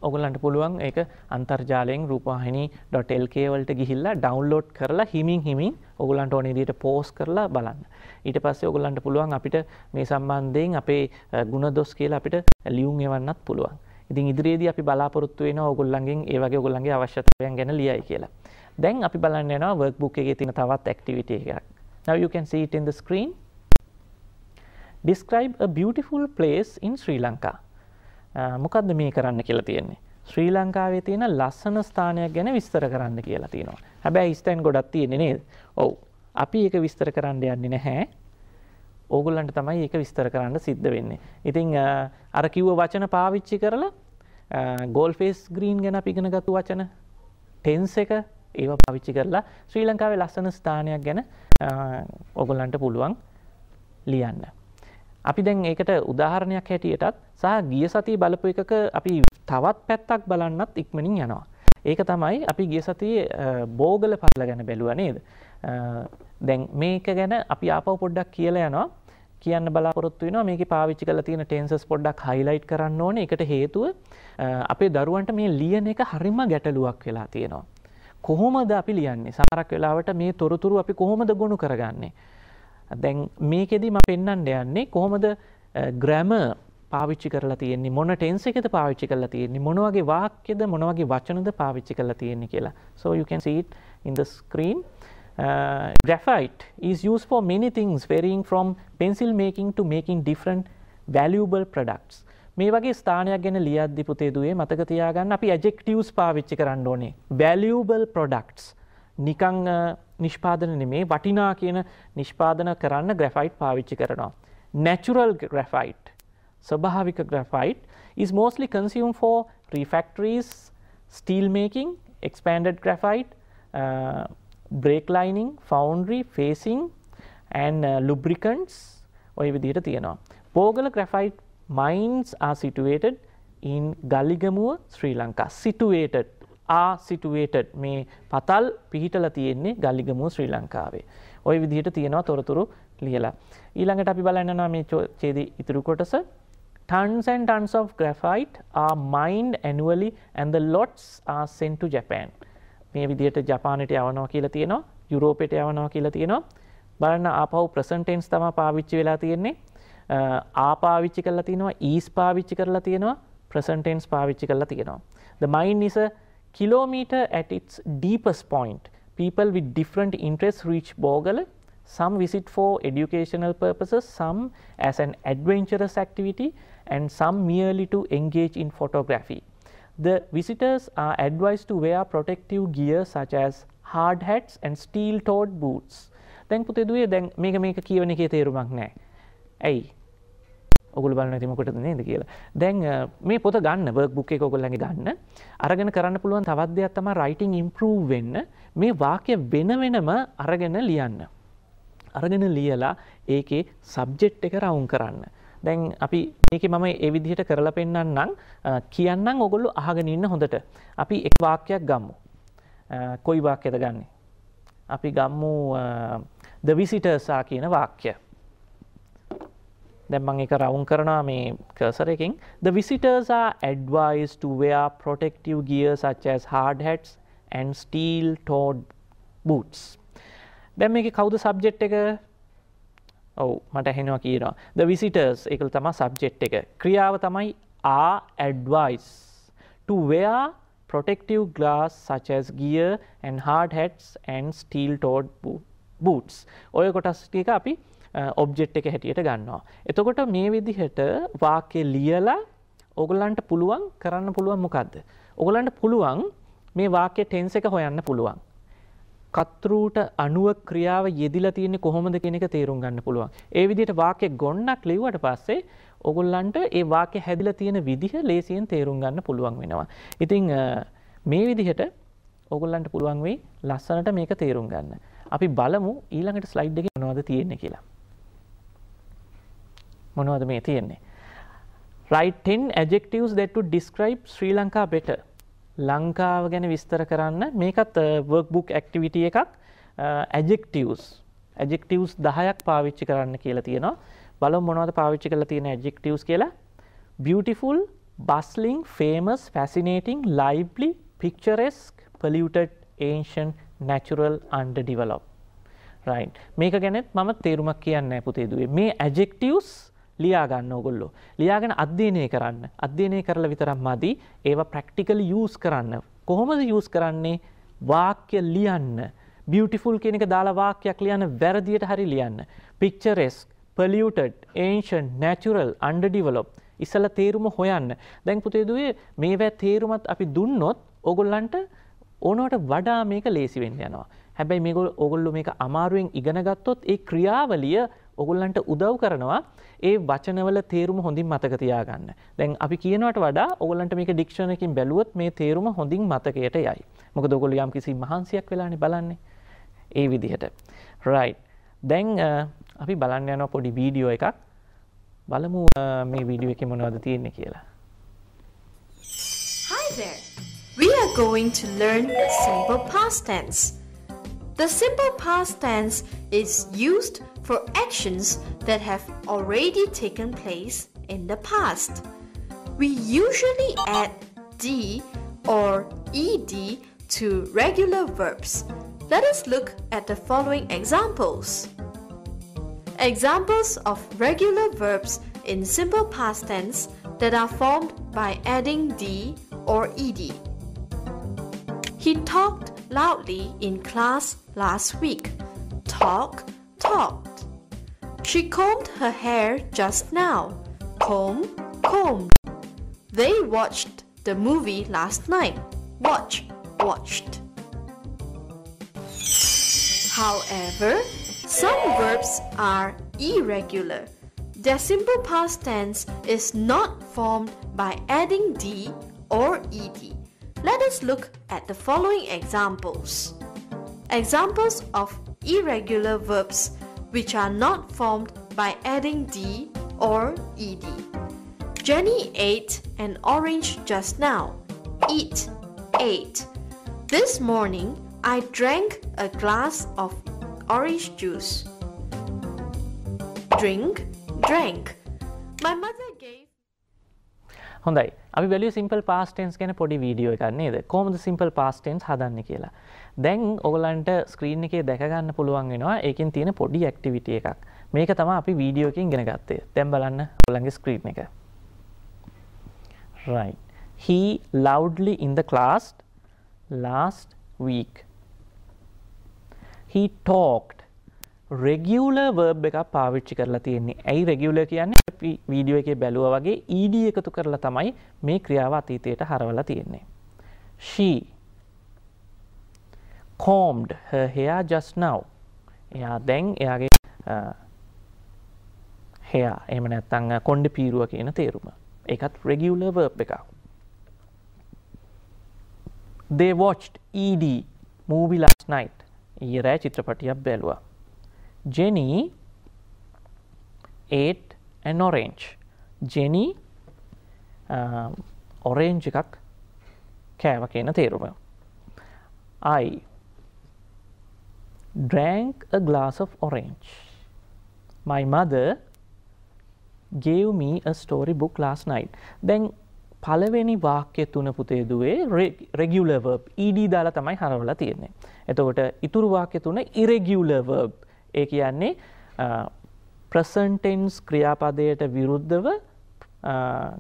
ඔගලන්ට පුළුවන් ඒක අන්තර්ජාලයෙන් රූපවාහිනී.lk වලට ගිහිල්ලා ඩවුන්ලෝඩ් කරලා හිමින් හිමින් ඔගලන්ට ඕන විදිහට පෝස්ට් කරලා බලන්න. ඊට පස්සේ ඔගලන්ට පුළුවන් අපිට මේ සම්බන්ධයෙන් අපේ ಗುಣදොස් කියලා අපිට ලියුම් එවන්නත් පුළුවන්. ඉතින් ඉදිරියේදී අපි බලාපොරොත්තු වෙනවා ඕගොල්ලන්ගෙන් ඒ වගේ ඕගොල්ලන්ගේ අවශ්‍යතාවයන් ගැන ලියයි කියලා. දැන් අපි බලන්න යනවා workbook එකේ තියෙන තවත් activity එකක්. Now you can see it in the screen. Describe a beautiful place in Sri Lanka. මොකද්ද මේ කරන්න කියලා තියෙන්නේ? ශ්‍රී ලංකාවේ තියෙන ලස්සන ස්ථානයක් ගැන විස්තර කරන්න කියලා තියෙනවා. හැබැයි ස්ටෑන් ගොඩක් තියෙන්නේ නේද? ඔව්. අපි ඒක විස්තර කරන්න යන්නේ නැහැ. ඕගොල්ලන්ට තමයි ඒක විස්තර කරන්න සිද්ධ වෙන්නේ. ඉතින් අර කිව්ව වචන පාවිච්චි කරලා ගෝල්ෆේස් ග්‍රීන් ගැන අපි ඉගෙන ගත්තු වචන ටෙන්ස් එක ඒව පාවිච්චි කරලා ශ්‍රී ලංකාවේ ලස්සන ස්ථානයක් ගැන ඔගොල්ලන්ට පුළුවන් ලියන්න. අපි දැන් ඒකට උදාහරණයක් හැටියටත් සහ ගිය සතිය බලපු එකක අපි තවත් පැත්තක් බලන්නත් ඉක්මනින් යනවා. ඒක තමයි අපි ගිය සතියේ බෝගල පල්ල ගැන බැලුව නේද. දැන් මේක ගැන අපි ආපව පොඩ්ඩක් කියලා යනවා කියන්න බලාපොරොත්තු වෙනවා මේක පාවිච්චි කරලා තියෙන ටෙන්සස් පොඩ්ඩක් හයිලයිට් කරන්න ඕනේ. ඒකට හේතුව අපේ දරුවන්ට මේ ලියන එක හරිම ගැටලුවක් වෙලා තියෙනවා. කොහොමද අපි ලියන්නේ? සමහරක් වෙලාවට මේ තොරතුරු අපි කොහොමද ගොනු කරගන්නේ? දැන් මේකෙදි මම පෙන්වන්න යන්නේ කොහොමද ග්‍රැමර් පාවිච්චි කරලා තියෙන්නේ මොන ටෙන්ස් එකද පාවිච්චි කරලා තියෙන්නේ මොන වගේ වාක්‍යද මොන වගේ වචනද පාවිච්චි කරලා තියෙන්නේ කියලා. So you can see it in the screen. Uh, graphite is used for many things varying from pencil making to making different valuable products. මේ වගේ ස්ථානයක් ගැන ලියද්දි පුතේ දුවේ මතක තියාගන්න අපි adjectives පාවිච්චි කරන්න ඕනේ. valuable products. නිකං නිෂ්පාදන නෙමේ වටිනා කියන නිෂ්පාදන කරන්න graphite පාවිච්චි කරනවා. natural graphite ස්වභාවික graphite is mostly consumed for refractories, steel making, expanded graphite, uh, brake lining, foundry, facing and uh, lubricants ඔය විදිහට තියෙනවා. පෝගල graphite mines are situated in ගල්ලිගමුව Sri Lanka. situated are situated මේ පතල් පිහිටලා තියෙන්නේ ගල්ලිගමුව ශ්‍රී ලංකාවේ. ඔය විදිහට තියෙනවා තොරතුරු ලියලා. ඊළඟට අපි බලන්න යනවා මේ ඡේදයේ ඉතුරු කොටස. Tons and tons of graphite are mined annually and the lots are sent to Japan. මේ විදිහට ජපානයට යවනවා කියලා තියෙනවා යුරෝපයට යවනවා කියලා තියෙනවා බලන්න ආපහු ප්‍රසන්ටෙන්ස් තම පාවිච්චි වෙලා තියෙන්නේ ආපාවිච්චි කරලා තියෙනවා ඊස් පාවිච්චි කරලා තියෙනවා ප්‍රසන්ටෙන්ස් පාවිච්චි කරලා තියෙනවා the mind is a kilometer at its deepest point people with different interests reach Bogala some visit for educational purposes some as an adventurous activity and some merely to engage in photography The visitors are advised to wear protective gear such as hard hats and steel toed boots. දැන් පුතේ දුවේ දැන් මේක මේක කියවන එකේ තේරුමක් නැහැ. ඇයි? ඔගොල්ලෝ බලන්න ඇති මොකටද නේද කියලා. දැන් මේ පොත ගන්න වර්ක් බුක් එක ඔයගොල්ලන්ගේ ගන්න. අරගෙන කරන්න පුළුවන් තවත් දෙයක් තමයි රයිටිං ඉම්ප්‍රූව් වෙන්න. මේ වාක්‍ය වෙන වෙනම අරගෙන ලියන්න. අරගෙන ලියලා ඒකේ සබ්ජෙක්ට් එක රවුම් කරන්න. දැන් අපි මේක මම ඒ විදිහට කරලා පෙන්වන්නම් කියන්නම් ඔගොල්ලෝ අහගෙන ඉන්න හොඳට. අපි එක් වාක්‍යයක් ගමු. කොයි වාක්‍යද ගන්නෙ? අපි ගමු the visitors ආ කියන වාක්‍ය. දැන් මම ඒක රවුම් කරනවා මේ කර්සර් එකෙන්. The visitors are advised to wear protective gear such as hard hats and steel toed boots. දැන් මේකේ කවුද සබ්ජෙක්ට් එක? ඔව් මට ඇහෙනවා කියනවා the visitors ඒකල තමයි subject එක ක්‍රියාව තමයි are advised to wear protective glass such as gear and hard hats and steel toed boots ඔය කොටස් ටික අපි ඔබ්ජෙක්ට් එක හැටියට ගන්නවා එතකොට මේ විදිහට වාක්‍ය ලියලා ඔගොල්ලන්ට පුළුවන් කරන්න පුළුවන් මොකක්ද. ඔගොලන්ට පුළුවන් මේ වාක්‍ය ටෙන්ස එක හොයන්න පුළුවන්. කතරුට අනුව ක්‍රියාව යෙදිලා තියන්නේ කොහොමද කෙනෙක තේරුම් ගන්න පුළුවන්. ඒ විදිහට වාක්‍ය ගොන්නක් ලිව්වට පස්සේ ඔගොල්ලන්ට ඒ වාක්‍ය හැදිලා තියෙන විදිහ ලේසියෙන් තේරුම් ගන්න පුළුවන් වෙනවා. ඉතින් මේ විදිහට ඔගොල්ලන්ට පුළුවන් වෙයි ලස්සනට මේක තේරුම් ගන්න. අපි බලමු ඊළඟට ස්ලයිඩ් එකේ මොනවද තියෙන්නේ කියලා. මොනවද මේ තියෙන්නේ? Write 10 adjectives that would describe Sri Lanka better. ලංකාව ගැන විස්තර කරන්න මේකත් uh, වර්ක්බුක් ඇක්ටිවිටිය එකක් uh, ඇජෙක්ටවස් ඇජෙක්ටවස් දහයක් පාවිච්චි කරන්න කියලා තියෙනවා. බල මොනවද පාවිච්චි කල තියෙන ඇජෙක්ටවස් කියලා. Beautiful bustling famous fascinating lively picturesque polluted ancient natural underdeveloped. Right. මේක ගැනෙත් මම තේරුමක් කියන්න පුතේදුවේ මේ ඇජෙක්ටවස් ලියාගන්න ඔගොල්ලෝ. ලියාගෙන අධ්‍යයනය කරන්න. අධ්‍යයනය කරලා විතරක් මදි ඒවා ප්‍රැක්ටිකලි යූස් කරන්න. කොහොමද යූස් කරන්නේ වාක්‍ය ලියන්න. බියටිෆුල් කෙනෙක දාලා වාක්‍යයක් ලියන්න වැරදියට හරි ලියන්න. පික්චරෙස්, පලියටඩ්, ඒන්ෂන්, නැචුරල්, අන්ඩඩිවලොප් ඉස්සල තේරුම හොයන්න. දැන් පුතේදුවේ මේවැ තේරුමත් අපි දුන්නොත් ඔගොල්ලන්ට ඕනවට වඩා මේක ලේසිවෙන්න යනවා. හැබැයි මේගොල් ඔගොල්ලු මේක අමාරුවෙන් ඉගෙන ගත්තොත් ඒ ක්‍රියාවලිය ඔගොල්ලන්ට උදව් කරනවා ඒ වචනවල තේරුම හොඳින් මතක තියාගන්න. දැන් අපි කියනවට වඩා ඔගොල්ලන්ට මේක ඩික්ෂන් එකකින් බැලුවොත් මේ තේරුම හොඳින් මතකයට යයි. මොකද ඔගොල්ලෝ යම් කිසි මහන්සියක් වෙලානේ බලන්නේ. ඒ විදිහට. right. දැන් අපි බලන්න යනවා පොඩි වීඩියෝ එකක්. බලමු මේ වීඩියෝ එකේ මොනවද තියෙන්නේ කියලා. Hi there. We are going to learn simple past tense. The simple past tense is used for actions that have already taken place in the past. We usually add d or ed to regular verbs. Let us look at the following examples. Examples of regular verbs in simple past tense that are formed by adding d or ed. He talked loudly in class last week. Talk, talk. She combed her hair just now. Comb, combed. They watched the movie last night. Watch, watched. However, some verbs are irregular. Their simple past tense is not formed by adding d or ed. Let us look at the following examples. Examples of irregular verbs which are not formed by adding D or ED. Jenny ate an orange just now. Eat, ate. This morning, I drank a glass of orange juice. Drink, drank. My mother gave. හොඳයි අපි බැලිය simple past tense ගැන පොඩි video එකක් නේද කොහොමද simple past tense හදන්න කියලා දැන් ඔගලන්ට ස්ක්‍රීන් එකේ දැකගන්න පුළුවන් වෙනවා. ඒකින් තියෙන පොඩි ඇක්ටිවිටිය එකක්. මේක තම අපි වීඩියෝකින් ගෙන ගත්තේ. තැම් බලන්න ඔලන්ගේ ස්ක්‍රීන් එක. Right. He loudly in the class last week. He talked. Regular verb එකක් පාවිච්චි කරලා තියෙන්නේ. ඇයි රෙගියුලර් කියන්නේ? අපි වීඩියෝ එකේ බැලුවා වගේ ed එකතු කරලා තමයි මේ ක්‍රියාව අතීතයට හරවලා තියෙන්නේ. she combed her hair just now. එයා දැන් එයාගේ hair එහෙම නැත්නම් කොණ්ඩේ පීරුව කියන තේරුම. ඒකත් regular verb එකක්. They watched ED movie last night. ඊයේ රෑ චිත්‍රපටියක් බැලුවා. Jenny ate an orange. Jenny uh, orange එකක් කෑව කියන තේරුම. I drank a glass of orange. My mother gave me a story book last night. දැන් පළවෙනි වාක්‍ය තුන පුතේ දුවේ regular verb ed දාලා තමයි හරවලා තියෙන්නේ. එතකොට ඉතුරු වාක්‍ය තුන irregular verb. ඒ කියන්නේ present tense ක්‍රියාපදයට විරුද්ධව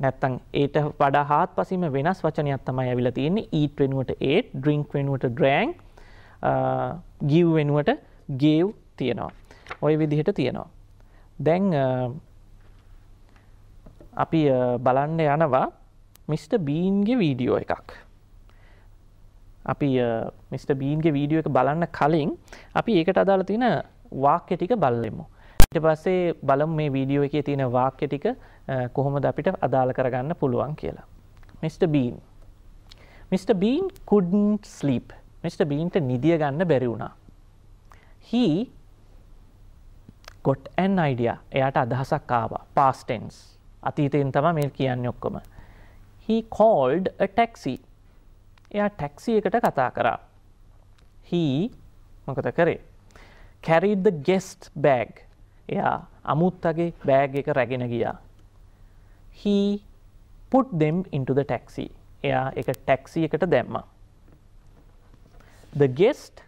නැත්තම් ඒට වඩා හාත්පසින්ම වෙනස් වචනයක් තමයි ඇවිල්ලා තියෙන්නේ eat වෙනුවට ate, drink වෙනුවට drank, ගිව් වෙනුවට ගේව් තියෙනවා. ඔය විදිහට තියෙනවා. දැන් අපි බලන්න යනවා මිස්ට බීන්ගේ වීඩියෝ එකක්. අපි මිස්ට බීන්ගේ වීඩියෝ එක බලන්න කලින් අපි ඒකට අදාළ තියෙන වාක්‍ය ටික බල්ලෙමු ඊට පස්සේ බලමු මේ වීඩියෝ එකේ තියෙන වාක්‍ය ටික කොහොමද අපිට අදාළ කරගන්න පුළුවන් කියලා. Mister Bean mister Bean couldn't sleep. Mister බීන්ට නිදිය ගන්න බැරි වුණා. He got an idea. එයාට අදහසක් ආවා. Past tense. අතීතයෙන් තමයි මේ කියන්නේ ඔක්කොම. He called a taxi. එයා ටැක්සි එකට කතා කරා. He මොකද කරේ? Carried the guest bag. එයා අමුත්තගේ බෑග් එක රැගෙන ගියා. He put them into the taxi. එයා එක ටැක්සි එකට දැම්මා. The guest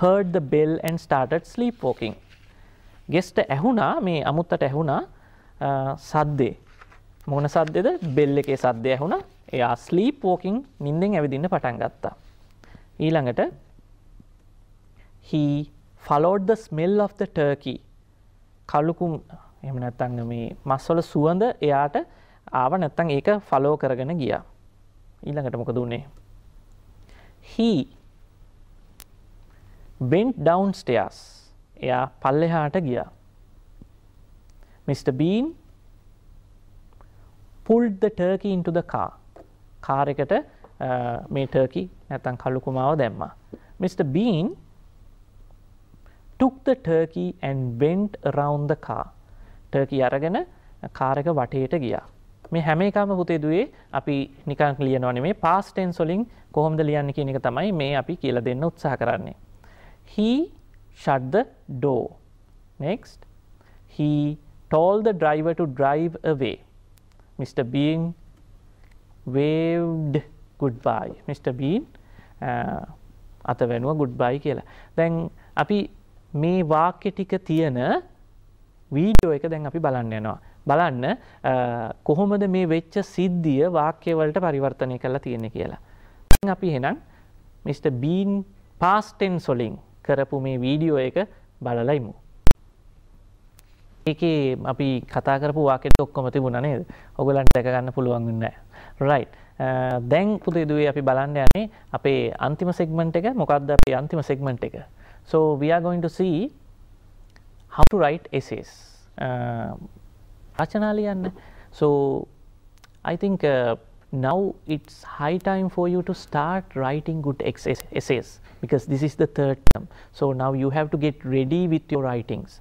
heard the bell and started sleepwalking. ගෙස්ට ඇහුණා මේ අමුත්තට ඇහුණා සද්දේ. මොන සද්දෙද? බෙල් එකේ සද්දය ඇහුණා. එයා ස්ලීප් වෝකින් නින්දෙන් ඇවිදින්න පටන් ගත්තා. ඊළඟට he followed the smell of the turkey. කලුකුම් එහෙම නැත්තම් මේ මස්වල සුවඳ එයාට ආව නැත්තම් ඒක ෆලෝ කරගෙන ගියා. ඊළඟට මොකද උනේ? He went downstairs එයා පල්ලෙහාට ගියා Mr. Bean pulled the turkey into the car car එකට uh, මේ ටර්කි නැත්තම් කළු කුමාව දැම්මා Mr. Bean took the turkey and went around the car turkey අරගෙන කාර් එක වටේට ගියා මේ හැම එකම පුතේ දුවේ අපි නිකන් ලියනවා නෙමේ past tense වලින් කොහොමද ලියන්නේ කියන එක තමයි මේ අපි කියලා දෙන්න උත්සාහ කරන්නේ he shut the door next he told the driver to drive away Mr. Bean waved goodbye. Mr. Bean uh, අත වැනුව ගුඩ්බයි කියලා. දැන් අපි මේ වාක්‍ය ටික තියෙන වීඩියෝ එක දැන් අපි බලන්න යනවා. බලන්න uh, කොහොමද මේ වෙච්ච සිද්ධිය වාක්‍යවලට පරිවර්තනය කරලා තියෙන්නේ කියලා. දැන් අපි එහෙනම් Mr. Bean past tense වලින් කරපු මේ වීඩියෝ එක බලලා ඉමු. ඒකේ අපි කතා කරපු වාක්‍යෙත් ඔක්කොම තිබුණා නේද? ඔයගලන්ට දැක ගන්න පුළුවන් වෙන්නේ නැහැ. right. දැන් පුතේ දුවේ අපි බලන්න යන්නේ අපේ අන්තිම සෙග්මන්ට් එක. මොකක්ද අපේ අන්තිම සෙග්මන්ට් එක? So we are going to see how to write essays. රචනා ලියන්න. So I think uh, now it's high time for you to start writing good essays because this is the third term. So now you have to get ready with your writings.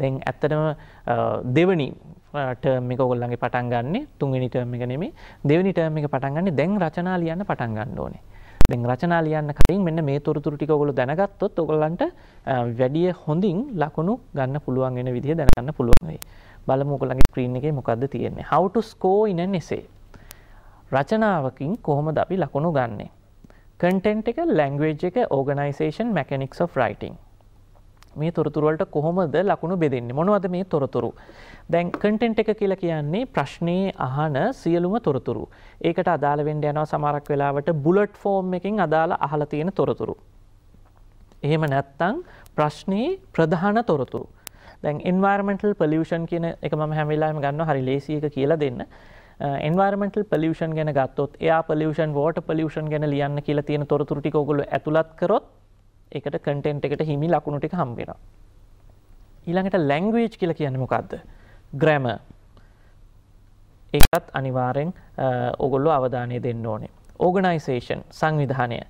දැන් ඇත්තටම uh, දෙවනි uh, term එක ඔයගොල්ලන්ගේ පටන් ගන්න තුන්වෙනි term එක නෙමෙයි දෙවෙනි ටර්ම් එක පටන් ගන්න දැන් රචනා ලියන්න පටන් ගන්න ඕනේ. දැන් රචනා ලියන්න කලින් මෙන්න මේ තොරතුරු ටික ඔයගොල්ලෝ දැනගත්තොත් ඔයගොල්ලන්ට uh, වැඩි හොඳින් ලකුණු ගන්න පුළුවන් වෙන විදිහ දැනගන්න පුළුවන් වෙයි. බලමු ඔයගොල්ලන්ගේ ස්ක්‍රීන් එකේ මොකද්ද තියෙන්නේ. How to score in an essay. රචනාවකින් කොහොමද අපි ලකුණු ගන්නෙ? content එක language එක organization mechanics of writing මේ තොරතුරුවලට කොහොමද ලකුණු බෙදෙන්නේ මොනවද මේ තොරතුරු දැන් කන්ටෙන්ට් එක කියලා කියන්නේ ප්‍රශ්නේ අහන සියලුම තොරතුරු ඒකට අදාළ වෙන්න යනවා සමහරක් වෙලාවට බුලට් ෆෝම් එකකින් අදාළ අහලා තියෙන තොරතුරු එහෙම නැත්නම් ප්‍රශ්නේ ප්‍රධාන තොරතුරු දැන් environmental pollution කියන එක මම හැම වෙලාවෙම ගන්නවා හරි ලේසි එක කියලා දෙන්න environmental pollution ගැන ගත්තොත් air pollution water pollution ගැන ලියන්න කියලා තියෙන තොරතුරු ටික ඔයගොල්ලෝ ඇතුළත් කරොත් ඒකට කන්ටෙන්ට් එකට හිමි ලකුණු ටික හම්බ වෙනවා. ඊළඟට ලැන්ග්වේජ් කියලා කියන්නේ මොකද්ද? ග්‍රැමර්. ඒකත් අනිවාර්යෙන් ඔයගොල්ලෝ අවධානය දෙන්න ඕනේ. ඕගනයිසේෂන් සංවිධානය.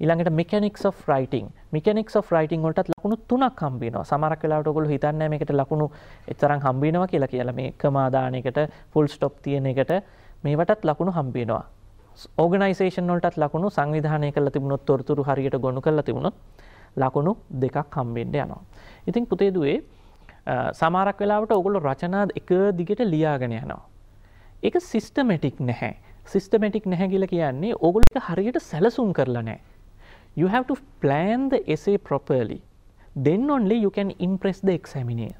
ඊළඟට mechanics of writing. Mechanics of writing වලටත් ලකුණු තුනක් හම්බ වෙනවා. සමහරක් වෙලාවට ඔයගොල්ලෝ හිතන්නේ මේකට ලකුණු එතරම් හම්බ වෙනවා කියලා කියලා මේ කමා දාන එකට ෆුල් ස්ටොප් තියෙන එකට මේවටත් ලකුණු හම්බ වෙනවා. ඕගනයිසේෂන් වලටත් ලකුණු සංවිධානය කරලා තිබුණොත් තොරතුරු හරියට ගොනු කරලා තිබුණොත් ලකුණු දෙකක් හම්බෙන්ට යනවා. ඉතින් පුතේදුවේ සමාරක් වෙලාවට ඔගුල රචනා එක දිගට ලියාගෙන යනවා. එක සිස්ටමටික් නැහැ. සිස්ටමටික් නැහැ කියල කියන්නේ ඔගුලට හරියට සැලසුම් කරලා නෑ. You have to plan the essay properly. Then only you can impress the examiner.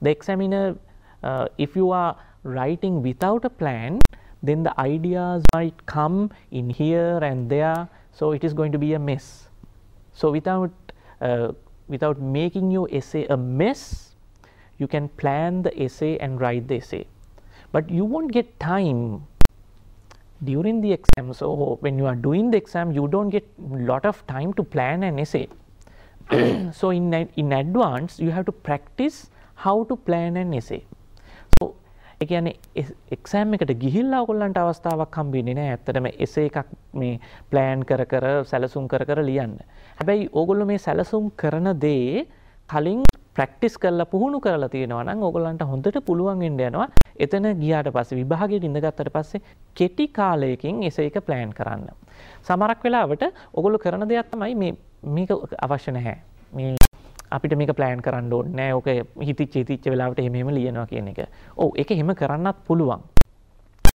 The examiner, uh, if you are writing without a plan, then the ideas might come in here and there. So it is going to be a mess. So without uh, without making your essay a mess, you can plan the essay and write the essay. But you won't get time during the exam, so when you are doing the exam, you don't get lot of time to plan an essay. so in, in advance, you have to practice how to plan an essay. So ඒ කියන්නේ exam එකට ගිහිල්ලා ඔයගොල්ලන්ට අවස්ථාවක් හම්බෙන්නේ නැහැ. ඇත්තටම එසේ එකක් මේ ප්ලෑන් කර කර සැලසුම් කර කර ලියන්න. හැබැයි ඕගොල්ලෝ මේ සැලසුම් කරන දේ කලින් ප්‍රැක්ටිස් කරලා පුහුණු කරලා තියෙනවා නම් ඕගොල්ලන්ට හොඳට පුළුවන් වෙන්න යනවා. එතන ගියාට පස්සේ විභාගයට ඉඳගත්තට පස්සේ කෙටි කාලයකින් එසේ එක ප්ලෑන් කරන්න. සමහරක් වෙලාවට ඔයගොල්ලෝ කරන දෙයක් තමයි මේ මේක අවශ්‍ය නැහැ. මේ අපිට මේක ප්ලෑන් කරන්න ඕනේ ඕක හිතිච්ච හිතිච්ච වෙලාවට එහෙම ලියනවා කියන එක. ඔව් ඒක එහෙම කරන්නත් පුළුවන්.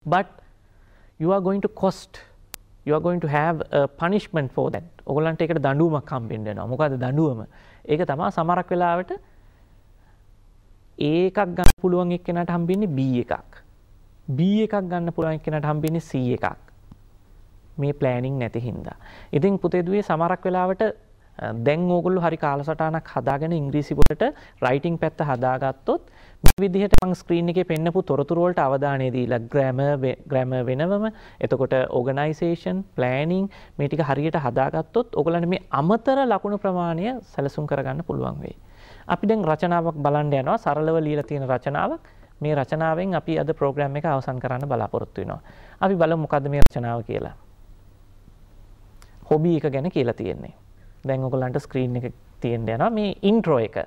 but you are going to cost you are going to have a punishment for that. ඔයගොල්ලන්ට ඒකට දඬුවමක් හම්බෙන්න වෙනවා. මොකද දඬුවම? ඒක තමයි සමහරක් වෙලාවට A එකක් ගන්න පුළුවන් එක්කෙනාට හම්බෙන්නේ B එකක්. B එකක් ගන්න පුළුවන් එක්කෙනාට හම්බෙන්නේ C එකක්. මේ ප්ලෑනින් නැති හින්දා. ඉතින් පුතේ දුවේ සමහරක් වෙලාවට දැන් ඕගොල්ලෝ හරි කාලසටහනක් හදාගෙන ඉංග්‍රීසි වලට රයිටිං පැත්ත හදාගත්තොත් මේ විදිහට මම ස්ක්‍රීන් එකේ පෙන්නපු තොරතුරු වලට අවධානය දීලා ග්‍රැමර් ග්‍රැමර් වෙනවම එතකොට ඕගනයිසේෂන් ප්ලෑනින් මේ ටික හරියට හදාගත්තොත් ඕගොල්ලන්ට මේ අමතර ලකුණු ප්‍රමාණය සැලසුම් කරගන්න පුළුවන් වෙයි. අපි දැන් රචනාවක් බලන්න යනවා සරලව ලියලා තියෙන රචනාවක්. මේ රචනාවෙන් අපි අද ප්‍රෝග්‍රෑම් එක අවසන් කරන්න බලාපොරොත්තු වෙනවා. අපි බලමු මොකද්ද මේ රචනාව කියලා. හොබි එක ගැන කියලා තියෙන්නේ. දැන් ඔයගොල්ලන්ට ස්ක්‍රීන් එක තියෙන්න යනවා මේ ඉන්ට්‍රෝ එක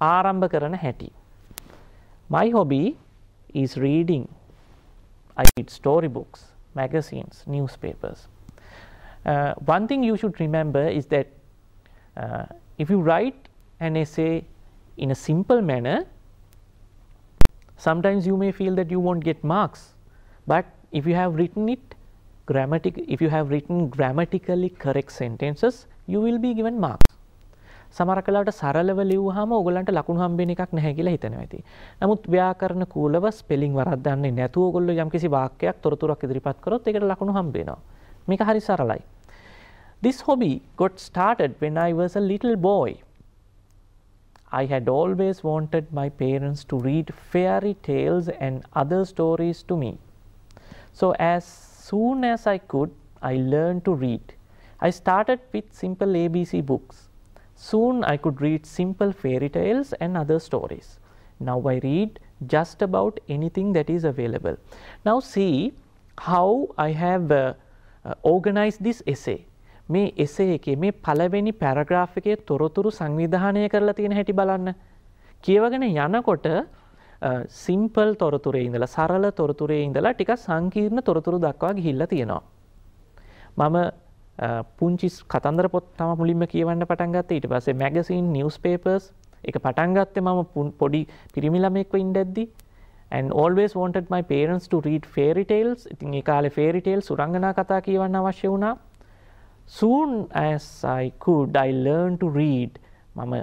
ආරම්භ කරන හැටි my hobby is reading i read storybooks magazines newspapers uh, one thing you should remember is that uh, if you write an essay in a simple manner sometimes you may feel that you won't get marks but if you have written it grammatic if you have written grammatically correct sentences you will be given marks. සමහර කලාවට සරලව ලිව්වහම ඕගොල්ලන්ට ලකුණු හම්බෙන එකක් නැහැ කියලා හිතනවා ඇති. නමුත් ව්‍යාකරණ කූලව ස්පෙලිං වරද්දන්නේ නැතුව ඕගොල්ලෝ යම්කිසි වාක්‍යයක් තොරතුරක් ඉදිරිපත් කරොත් ඒකට ලකුණු හම්බ වෙනවා. මේක හරි සරලයි. This hobby got started when I was a little boy. I had always wanted my parents to read fairy tales and other stories to me. So as soon as I could, I learned to read. I started with simple ABC books. Soon I could read simple fairy tales and other stories. Now I read just about anything that is available. Now see how I have uh, uh, organized this essay. මේ එසේ එකේ මේ පළවෙනි paragraph එකේ තොරතුරු සංවිධානය කරලා තියෙන හැටි බලන්න. කියවගෙන යනකොට සිම්පල් තොරතුරේ ඉඳලා සරල තොරතුරේ ඉඳලා ටිකක් සංකීර්ණ තොරතුරු දක්වා ගිහිල්ලා තියෙනවා. මම පුංචි කතන්දර පොත් තම මුලින්ම කියවන්න පටන් ගත්තේ ඊට පස්සේ මැගසින් නිවස් පේපර්ස් එක පටන් ගත්තේ මම පොඩි පිරිමි ළමෙක්ව ඉඳද්දි and always wanted my parents to read fairy tales ඉතින් ඒ කාලේ fairy tales සුරංගනා කතා කියවන්න අවශ්‍ය වුණා soon as I could I learned to read. මම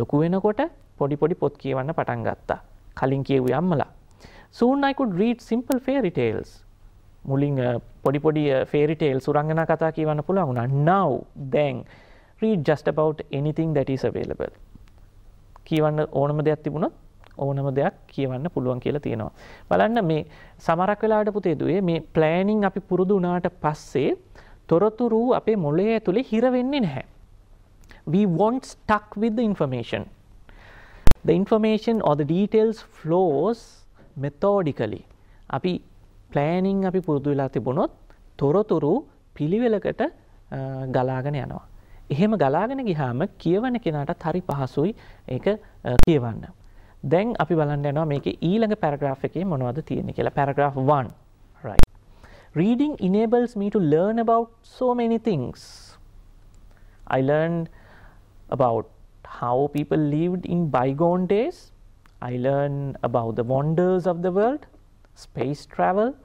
ලොකු වෙනකොට පොඩි පොඩි පොත් කියවන්න පටන් ගත්තා. කලින් කියවුවේ අම්මලා. Soon I could read simple fairy tales. මුලින් පොඩි පොඩි ෆේරිටේල් සුරංගනා කතා කියවන්න පුළුවන් වුණා. Now දැන් read just about anything that is available. කියවන්න ඕනම දෙයක් තිබුණොත් ඕනම දෙයක් කියවන්න පුළුවන් කියලා තියෙනවා. බලන්න මේ සමහරක් වෙලාවට පුතේ දුවේ මේ ප්ලෑනින් අපි පුරුදු වුණාට පස්සේ තොරතුරු අපේ මොළය ඇතුලේ හිර වෙන්නේ නැහැ we won't stuck with the information the information or the details flows methodically අපි ප්ලෑනිං අපි පුරුදු වෙලා තිබුණොත් තොරතුරු පිළිවෙලකට ගලාගෙන යනවා. එහෙම ගලාගෙන ගිහාම කියවන කෙනාටත් හරි පහසුයි ඒක කියවන්න. දැන් අපි බලන්න යනවා මේකේ ඊළඟ පැරග්‍රාෆ් එකේ මොනවද තියෙන්නේ කියලා. Paragraph 1. right. Reading enables me to learn about so many things. I learned about how people lived in bygone days. I learned about the wonders of the world, space travel,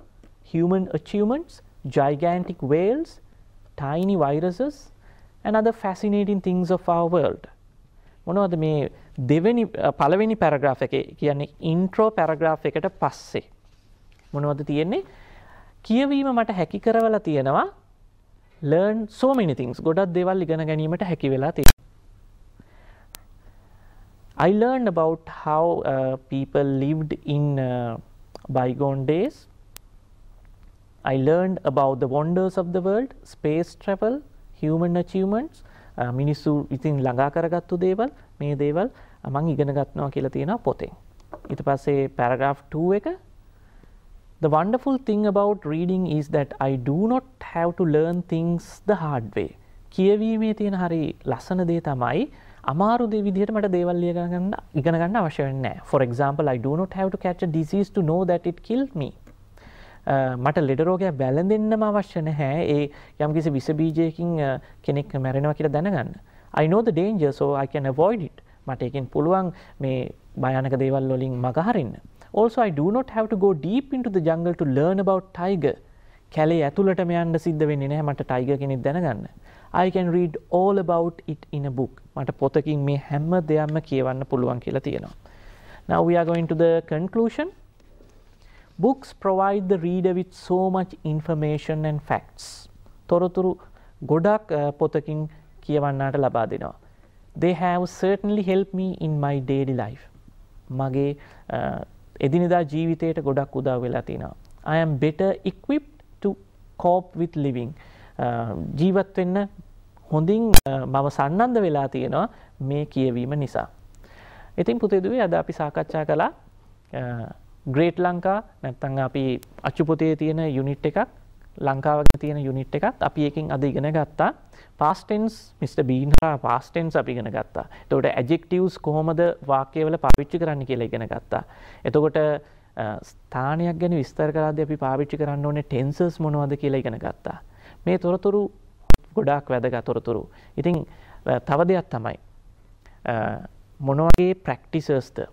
human achievements, gigantic whales, tiny viruses, and other fascinating things of our world. මොනවද මේ දෙවැනි පළවෙනි paragraph එකේ කියන්නේ intro paragraph එකට පස්සේ මොනවද තියෙන්නේ කියවීම මට හැකි කරවලා තියෙනවා. Learn so many things. ගොඩක් දේවල් ඉගෙන ගැනීමට හැකි වෙලා තියෙනවා. I learned about how uh, people lived in uh, bygone days. I learned about the wonders of the world, space travel, human achievements, uh, මිනිස්සු ඉතින් ළඟා කරගත්තු දේවල් මේ දේවල් මං ඉගෙන ගත්නවා කියලා තියෙනවා පොතෙන්. ඊට පස්සේ paragraph 2 එක The wonderful thing about reading is that I do not have to learn things the hard way. කියවීමේ තියෙන හරි ලස්සන දේ තමයි අමාරු දේ විදිහට මට දේවල් ලිය ගන්න ඉගෙන ගන්න අවශ්‍ය වෙන්නේ නැහැ. For example, I do not have to catch a disease to know that it killed me. Uh, මට ලෙඩ රෝගයක් බැලඳෙන්නම අවශ්‍ය නැහැ. ඒ යම්කිසි විස බීජයකින් uh, කෙනෙක් මැරෙනවා කියලා දැනගන්න. I know the danger so I can avoid it. මට ඒකෙන් පුළුවන් මේ භයානක දේවල් වලින් මගහරින්න. Also I do not have to go deep into the jungle to learn about tiger. කැලේ ඇතුළටම යන්න සිද්ධ වෙන්නේ නැහැ මට ටයිගර් කෙනෙක් දැනගන්න. I can read all about it in a book. මට පොතකින් මේ හැම දෙයක්ම කියවන්න පුළුවන් කියලා තියෙනවා. Now we are going to the conclusion. Books provide the reader with so much information and facts. තොරතුරු ගොඩක් uh, පොතකින් කියවන්නට ලබා දෙනවා. They have certainly helped me in my daily life. මගේ uh, එදිනෙදා ජීවිතයට ගොඩක් උදා වෙලා තියෙනවා. I am better equipped to cope with living. Uh, ජීවත් වෙන්න හොඳින් uh, මම සන්නන්ද වෙලා තියෙනවා මේ කියවීම නිසා. ඉතින් පුතේදුවේ අද අපි සාකච්ඡා කළා ග්‍රේට් ලංකා නැත්තං අපි අච්චුපොතේ තියෙන යුනිට් එකක් ලංකාවගේ තියෙන යුනිට් එකත් අපි එකින් අද ඉගෙන ගත්තා. පාස්ටෙන්ස් මිට බීන්හා පාස්ටෙන්ස් අපි ඉගෙන ගත්තා. තොට ඇජෙක්ටවස් කොහොමද වාක්‍යවල පාවිච්චි කරන්න කියලා ඉගෙන ගත්තා. එතකොට ස්ථානයක් ගැන විස්තර කරද අපි පාවිච්චි කරන්න ඕනේ ටෙන්සස් මොනවද කියලා ඉගෙන ගත්තා. මේ තොරතුරු ගොඩාක් වැදගත් තොරතුරු. ඉතින් තව දෙයක් තමයි. මොනවගේ ප්‍රක්ටිසර්ස්ද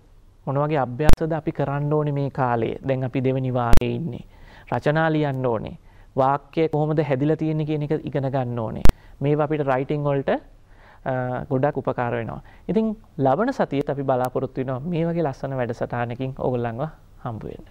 මොනවගේ අභ්‍යාසද අපි කරන්න ඕනේ මේ කාලේ? දැන් අපි දෙවනි වාරයේ ඉන්නේ. රචනා ලියන්න ඕනේ. වාක්‍ය කොහොමද හැදිලා තියෙන්නේ කියන එක ඉගෙන ගන්න ඕනේ. මේවා අපිට රයිටින් වලට ගොඩක් උපකාර වෙනවා. ඉතින් ලබන සතියේත් අපි බලාපොරොත්තු වෙනවා මේ වගේ ලස්සන වැඩසටහනකින් ඕගොල්ලන්ව හම්බ වෙන්න.